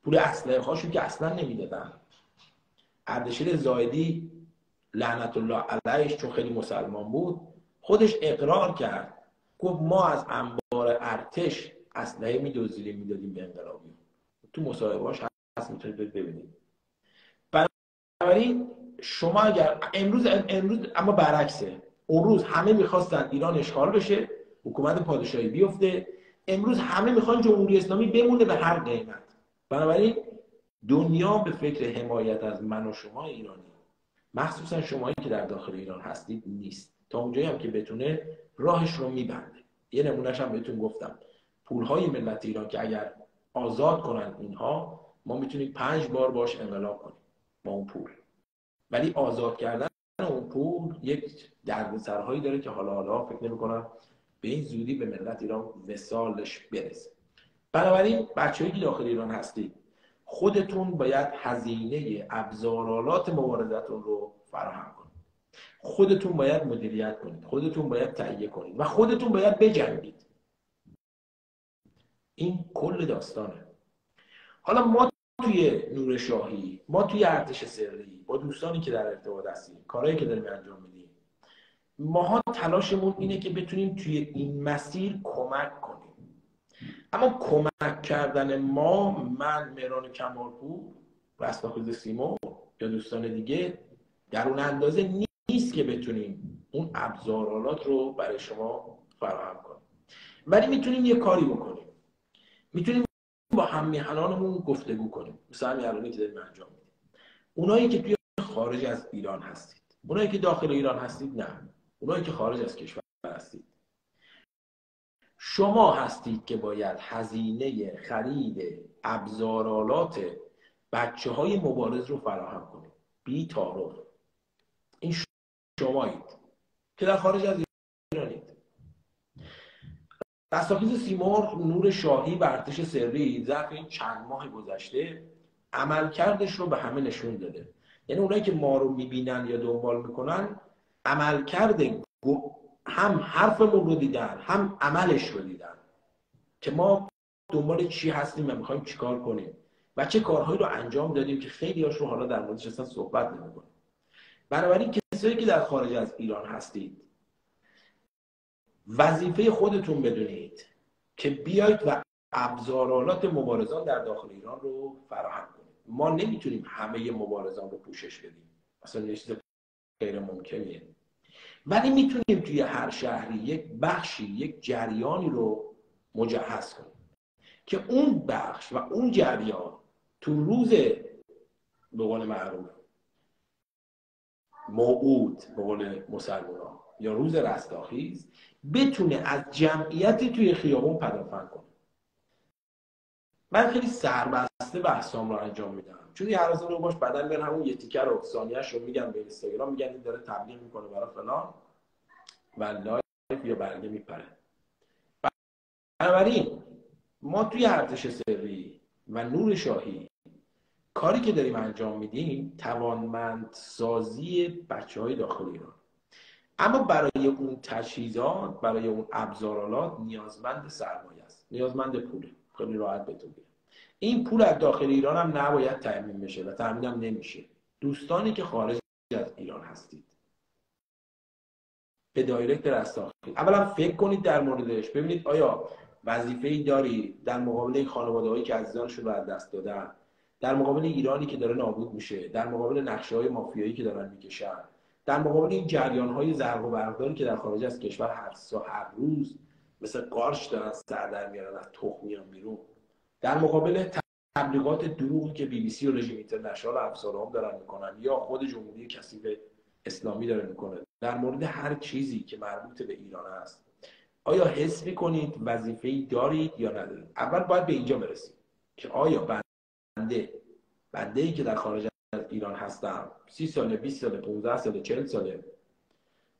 پول اسلحه هاشون که اصلا نمی‌دادن. اردشیر زایدی لعنت الله علیهش چون خیلی مسلمان بود خودش اقرار کرد. گفت ما از انبار ارتش اسلحه میدوزیدیم می‌دادیم به انقلابی تو مصاحبهاش هست می‌تونید ببینید. بنابراین شما اگر امروز امروز اما برعکسه. اون روز همه می‌خواستن ایران اشغال بشه حکومت پادشاهی بیفته. امروز همه می‌خوان جمهوری اسلامی بمونه به هر قیمت. بنابراین دنیا به فکر حمایت از من و شما ایرانی. مخصوصا شمایی که در داخل ایران هستید نیست. تا اونجایی هم که بتونه راهش رو میبنده. یه نمونهش هم بهتون گفتم. پولهای ملت ایران که اگر آزاد کنن اینها ما می‌تونیم پنج بار باش انقلاب کنیم با اون پول. ولی آزاد کردن اون پول یک دردسرهایی داره که حالا حالا فکر نمی کنم به این زودی به ملت ایران وسالش برسه. بنابراین بچه‌ای که داخل ایران هستید خودتون باید هزینه ابزارالات مبارزتون رو فراهم کنید. خودتون باید مدیریت کنید خودتون باید تهیه کنید و خودتون باید بجنگید. این کل داستانه. حالا ما توی نور شاهی ما توی ارتش سری با دوستانی که در ارتباط هستیم کارهایی که داریم انجام میدیم ماها تلاشمون اینه که بتونیم توی این مسیر کمک کنیم. اما کمک کردن ما من مهران کمالپور رستاخیز سیمو یا دوستان دیگه در اون اندازه نیست که بتونیم اون ابزارالات رو برای شما فراهم کنیم. ولی می‌تونیم یه کاری بکنیم. می‌تونیم با هم میهنانمون گفتگو کنیم. مثل همین که داریم انجام میدیم. اونایی که توی خارج از ایران هستید. اونایی که داخل ایران هستید نه. اونایی که خارج از کشور هستید. شما هستید که باید هزینه خرید ابزارالات بچه های مبارز رو فراهم کنید. بی تعارف. این شمایید که در خارج از ایرانید. دستاخیز سیمور نور شاهی و ارتش سری ظرف این چند ماه گذشته عملکردش رو به همه نشون داده. یعنی اونایی که ما رو می‌بینن یا دنبال می‌کنن عملکرد هم حرفمون رو دیدن هم عملش رو دیدن که ما دنبال چی هستیم و می‌خوایم چیکار کنیم و چه کارهایی رو انجام دادیم که خیلی هاش رو حالا در موردش اصلا صحبت نمی‌کنیم. بنابراین کسایی که در خارج از ایران هستید وظیفه خودتون بدونید که بیاید و ابزارالات مبارزان در داخل ایران رو فراهم کنید. ما نمی‌تونیم همه مبارزان رو پوشش بدیم. اصلا نیست غیر ممکنیه ولی می‌تونیم توی هر شهری یک بخشی یک جریانی رو مجهز کنیم که اون بخش و اون جریان تو روز به قول معروف موعود به قول مسلمان یا روز رستاخیز بتونه از جمعیتی توی خیابون پدافند کنه. من خیلی سربسته بحثام رو انجام میدم چون یه عرضه رو باش بدن میان همون یه تیکر ثانیه‌اش رو میگم به اینستاگرام میگن این داره تبلیغ می‌کنه برای فلان. و لایو یا برگه میپره. بنابراین ما توی ارتش سری و نور شاهی کاری که داریم انجام میدیم توانمند سازی بچه های داخل ایران. اما برای اون تجهیزات برای اون ابزارالات نیازمند سرمایه است. نیازمند پوله. خیلی راحت بهتون این پول از داخل ایران هم نباید تأمین بشه و تأمین هم نمیشه. دوستانی که خارج از ایران هستید. به دایرکت رستاخی اولا فکر کنید در موردش. ببینید آیا وظیفه ای داری در مقابل این خانواده هایی که عزیزانشون رو از دست دادن در مقابل ایرانی که داره نابود میشه در مقابل نقشه های مافیایی که دارن می‌کشن در مقابل این جریان های زرق و برقداری که در خارج از کشور هر سا هر روز مثل قارش دارن سر در میارن از تخم میان بیرون. در مقابل تبلیغات دروغی که بی بی سی و رژیم اینترنشنال افسارام دارن می‌کنن یا خود جمهوری کثیف اسلامی داره می‌کنه. در مورد هر چیزی که مربوط به ایران است. آیا حس می‌کنید وظیفه ای دارید یا ندارید؟ اول باید به اینجا برسید که آیا بنده بنده ای که در خارج از ایران هستم سی ساله 20 ساله 15 ساله 40 ساله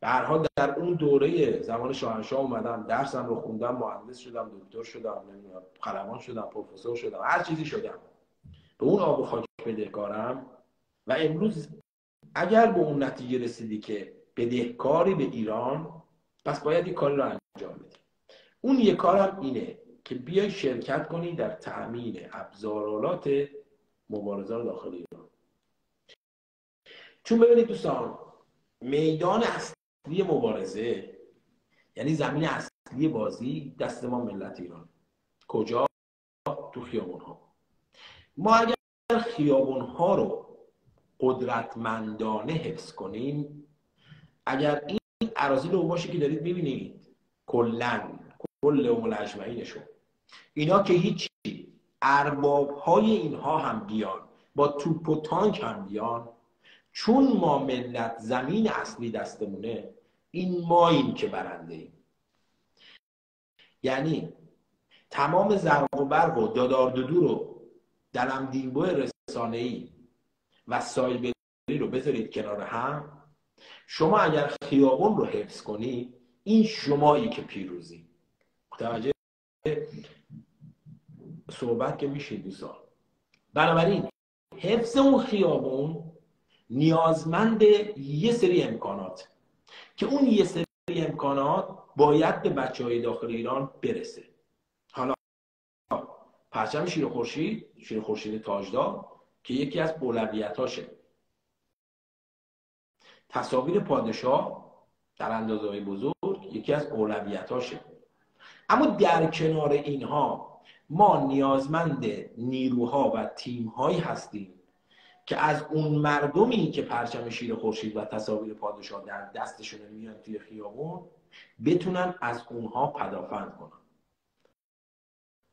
به حال در اون دوره زمان شاهنشاه اومدم درسم رو خوندم مهندس شدم دکتر شدم نمی‌دونم قلمان شدم پروفسور شدم هر چیزی شدم. به اون آب و خاک بدهکارم و امروز اگر به اون نتیجه رسیدی که بدهکاری به ایران پس باید یک کاری رو انجام بدی. اون یک کارم اینه که بیای شرکت کنی در تأمین ابزارالات مبارزان داخل ایران. چون ببینید دوستان میدان اصلی مبارزه یعنی زمین اصلی بازی دست ما ملت ایران. کجا؟ تو خیابون ها ما اگر خیابون ها رو قدرتمندانه حفظ کنیم اگر این عراضی رو باشه که دارید می‌بینید کلا کل امول اجمعینشون اینا که هیچی ارباب های اینها هم بیان با توپ و تانک هم بیان. چون ما ملت زمین اصلی دستمونه این ماییم که برنده ایم. یعنی تمام زرق و برق و دادار دودو رو در دیلبو رسانه ای و سایبری رو بذارید کنار هم. شما اگر خیابون رو حفظ کنی این شمایی که پیروزی. متوجه صحبت که میشه دوستان. بنابراین حفظ اون خیابون نیازمند یه سری امکانات. که اون یه سری امکانات باید به بچه های داخل ایران برسه. حالا پرچم شیر خورشید شیر خورشید تاجدار که یکی از اولویتاشه تصاویر پادشاه در اندازه بزرگ یکی از اولویتاشه اما در کنار اینها ما نیازمند نیروها و تیمهایی هستیم که از اون مردمی که پرچم شیر خورشید و تصاویر پادشاه در دستشون میان توی خیابون بتونن از اونها پدافند کنن.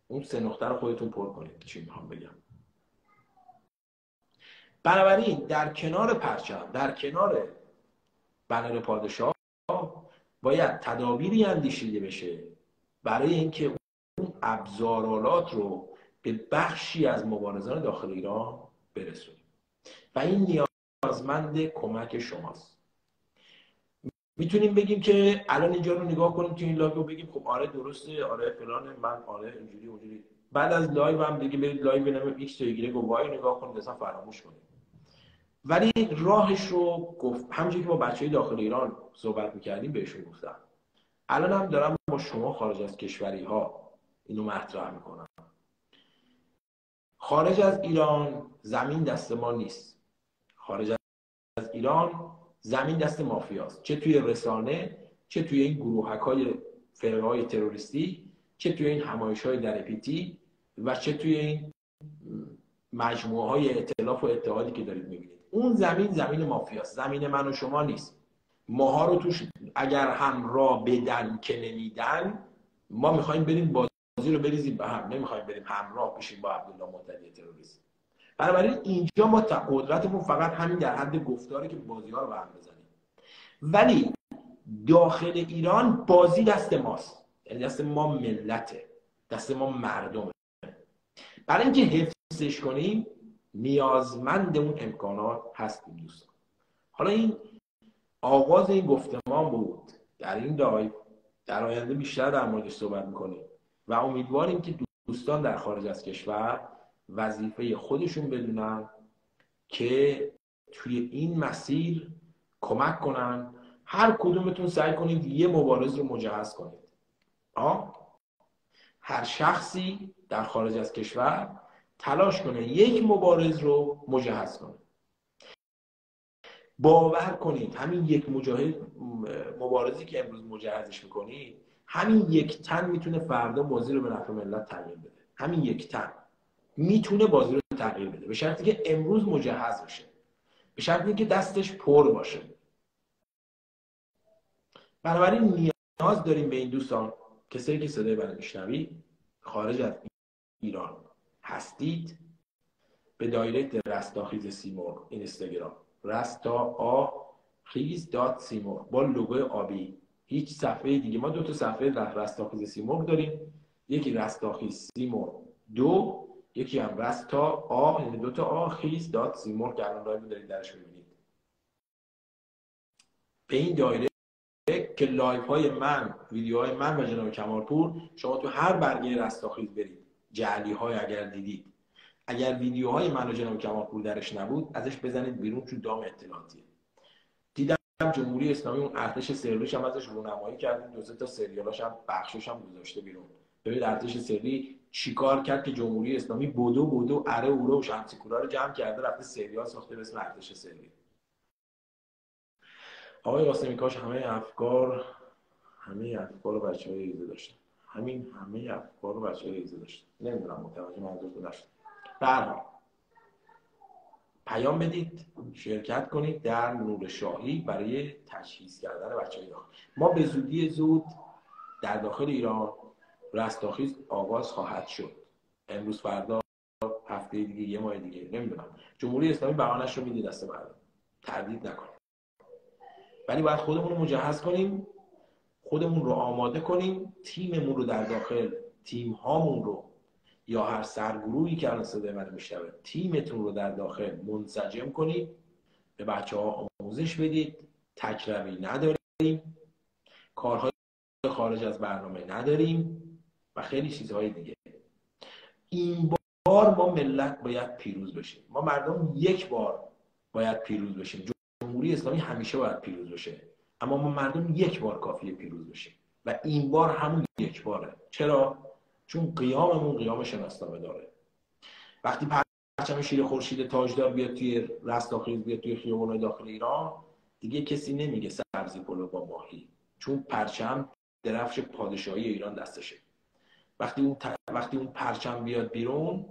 اون سه نقطه رو خودتون پر کنید چی می‌خوام بگم. بنابراین در کنار پرچم در کنار بنر پادشاه باید تدابیری اندیشیده بشه برای اینکه اون ابزارالات رو به بخشی از مبارزان داخل ایران برسونیم و این نیازمند کمک شماست. می‌تونیم بگیم که الان اینجا رو نگاه کنیم که این لایو رو بگیم خب آره درسته آره فلان من آره اینجوری اونجوری. بعد از لایو هم دیگه برید لایو بنام ایکس و ایگرگ و وای نگاه کنید اصلا فراموش کنید. ولی راهش رو گفت همونجوری که با بچه داخل ایران صحبت می‌کردیم بهشون گفتم. الان هم دارم با شما خارج از کشوری ها اینو مطرح می‌کنم. خارج از ایران زمین دست ما نیست. خارج از ایران زمین دست مافیاست. چه توی رسانه چه توی این گروهک های فرقه های تروریستی چه توی این همایش های در اپیتی و چه توی این مجموعه های اطلاف و اتحادی که دارید می‌بینید. اون زمین زمین مافیاست. زمین من و شما نیست. ماها رو توش اگر هم را بدن که نمیدن ما می‌خوایم بریم بازی رو بریزیم به هم. نمی‌خوایم بریم همراه بشیم با عبدالله معتدی تروریست بنابراین اینجا ما قدرتمون فقط همین در حد گفتاره که بازی ها رو به هم بزنیم. ولی داخل ایران بازی دست ماست. یعنی دست ما ملته. دست ما مردمه. برای اینکه حفظش کنیم نیازمند اون امکانات هستیم دوستان. حالا این آغاز این گفتمان بود. در این لایو در آینده بیشتر در موردش صحبت می‌کنیم. و امیدواریم که دوستان در خارج از کشور وظیفه خودشون بدونن که توی این مسیر کمک کنن. هر کدومتون سعی کنید یه مبارز رو مجهز کنید. آه؟ هر شخصی در خارج از کشور تلاش کنه یک مبارز رو مجهز کنه. باور کنید همین یک مجاهد مبارزی که امروز مجهزش می‌کنید همین یک تن می‌تونه فردا بازی رو به نفع ملت تغییر بده. همین یک تن می‌تونه بازی رو تغییر بده. به شرطی که امروز مجهز باشه به شرطی که دستش پر باشه. بنابراین نیاز داریم به این دوستان کسایی که صدای من میشنوید خارج از ایران هستید به دایرکت رستاخیز سیمور اینستاگرام. رستا آ خیز dot سیمور با لوگوی آبی. هیچ صفحه دیگه. ما دو تا صفحه رستاخیز سیمور داریم. یکی رستاخیز سیمور دو یکی هم رستا آ یعنی دو تا آ خیز dot سیمور که الان لایو دارید درش می‌بینید. به این دایره که لایف های من ویدیوهای من و جناب کمالپور شما تو هر برگه رستاخیز برید. جعلی های اگر دیدید. اگر ویدیوهای من و جناب کمالپور درش نبود ازش بزنید بیرون چون دام اطلاعاتیه. دیدم جمهوری اسلامی اون ارتش سریش هم ازش رونمایی کرد دو تا سریالاش هم بخشش هم گذاشته بیرون. ببینید ارتش سری چیکار کرد که جمهوری اسلامی بودو بودو اره اوره و شمسیکورا رو جمع کرده رفته سریال ساخته به اسم ارتش سری آقای قاسمی کاش همه افکار همه افکار بچه های ایزه داشتن. همین همه افکار بچه های ایزه داشتن. نمی‌دونم متوجه منظور داشتن برحال پیام بدید شرکت کنید در نور شاهی برای تجهیز کردن بچه داخل ما به زودی زود در داخل ایران رستاخیز آغاز خواهد شد. امروز فردا هفته دیگه یه ماه دیگه نمی‌دونم. جمهوری اسلامی بهانش رو میده دست مردم تردید نکن ولی باید خودمون رو مجهز کنیم خودمون رو آماده کنیم تیممون رو در داخل تیم هامون رو یا هر سرگروهی که الان صدای من میشنوه تیمتون رو در داخل منسجم کنید به بچه ها آموزش بدید تکرمی نداریم کارهای خارج از برنامه نداریم و خیلی چیزهای دیگه. این بار ما ملت باید پیروز بشیم ما مردم یک بار باید پیروز بشیم. جمهوری اسلامی همیشه باید پیروز بشه. اما ما مردم یک بار کافیه پیروز بشیم. و این بار همون یک باره. چرا؟ چون قیاممون قیام شناسنامه داره. وقتی پرچم شیر خورشید تاجدار بیاد توی رستاخیز بیاد توی خیابان داخل ایران دیگه کسی نمیگه سبزی پلو با ماهی. چون پرچم درفش پادشاهی ایران دستشه. وقتی اون, وقتی اون پرچم بیاد بیرون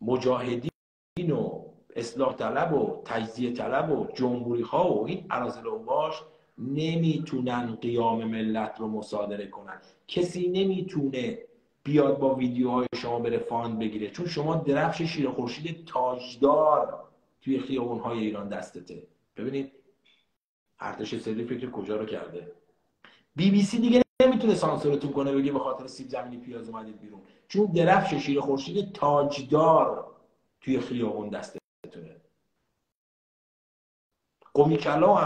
مجاهدین و اصلاح طلب و تجزیه طلب و جمهوری ها و این عرازل باش نمی‌تونن قیام ملت رو مصادره کنن. کسی نمی‌تونه بیاد با ویدیوهای شما بره فاند بگیره. چون شما درفش شیر خورشید تاجدار توی خیابون های ایران دستته. ببینید ارتش سری فکر کجا رو کرده. بی بی سی دیگه نمی‌تونه سانسورتون کنه بگه به خاطر سیب زمینی پیاز اومدید بیرون. چون درفش شیر خورشید تاجدار توی خیابون دستتونه. قومی کلا و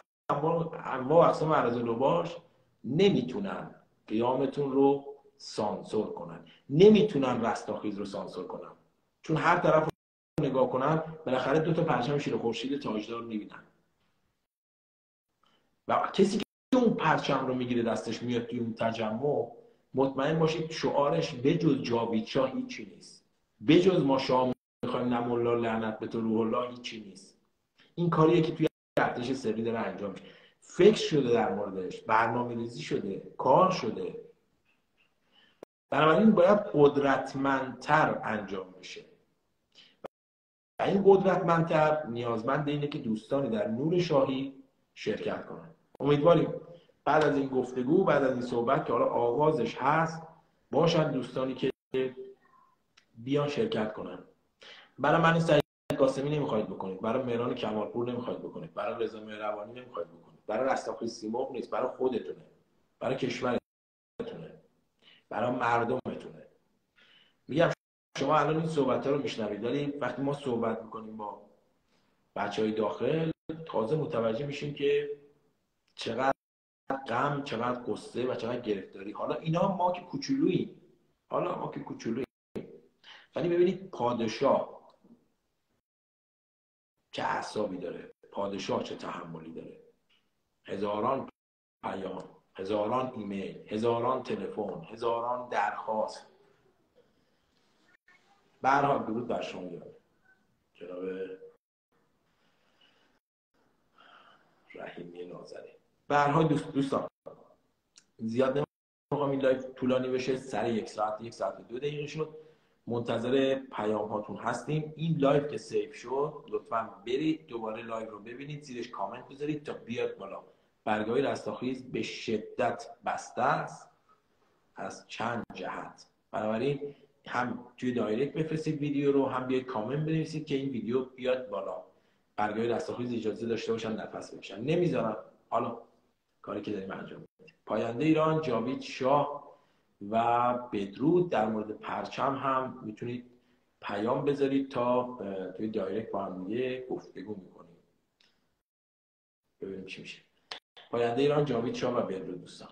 انواع اقسام عرض باش نمی‌تونن قیامتون رو سانسور کنن. نمی‌تونن رستاخیز رو سانسور کنن. چون هر طرف رو نگاه کنن بالاخره دو تا پرچم شیر خورشید تاجدار می‌بینن. و کسی که اون پرچم رو می‌گیره دستش میاد توی اون تجمع مطمئن باشید شعارش بجز جاوید شاه هیچی نیست. بجز ما شاه می‌خوایم نم الله لعنت به تو روح الله هیچی نیست. این کاریه که توی ارتش سری داره انجام میشه. فکر شده در موردش برنامه ریزی شده کار شده. بنابراین باید قدرتمندتر انجام بشه. و این قدرتمندتر نیازمند اینه که دوستانی در نور شاهی شرکت کنن. امیدواریم بعد از این گفتگو بعد از این صحبت که حالا آغازش هست باشن دوستانی که بیان شرکت کنن. برای من سعید قاسمی نمی‌خواید بکنید. برای مهران کمالپور نمی‌خواید بکنید. برای رضا مهربانی نمی‌خواید بکنید. برای رستاخی سیمرغ نیست. برای خودتونه. برای کشورتونه برای مردمتونه. میگم شما الان این صحبت ها رو میشنوید ولی وقتی ما صحبت می‌کنیم با بچه های داخل تازه متوجه میشیم که چقدر غم چقدر قصه و چقدر گرفتاری. حالا اینا ما که کوچولوییم. حالا ما که کوچولوییم. ولی ببینید پادشاه چه اعصابی داره؟ پادشاه چه تحملی داره؟ هزاران پیام. هزاران ایمیل هزاران تلفن هزاران درخواست. برها درود بر شما جناب رحیمی نازنین. به دوست دوستان زیاد نمی‌خوام این لایو طولانی بشه. سر یک ساعت یک ساعت دو دقیقه شد. منتظر پیام هاتون هستیم. این لایف که save شد لطفا برید دوباره لایو رو ببینید زیرش کامنت بذارید تا بیاد بالا. برگاه رستاخیز به شدت بسته است از چند جهت. بنابراین هم توی دایرکت بفرستید ویدیو رو هم بیاید کامنت بنویسید که این ویدیو بیاد بالا. برگاه رستاخیز اجازه داشته باشن نفس بکشن. نمی‌ذارم. حالا کاری که داریم انجام پاینده ایران جاوید شاه و بدرود. در مورد پرچم هم می‌تونید پیام بذارید تا توی دایرکت با هم دیگه گفتگو می‌کنیم. ببینیم چی میشه. پاینده ایران جاوید شاه و بدرود دوستان.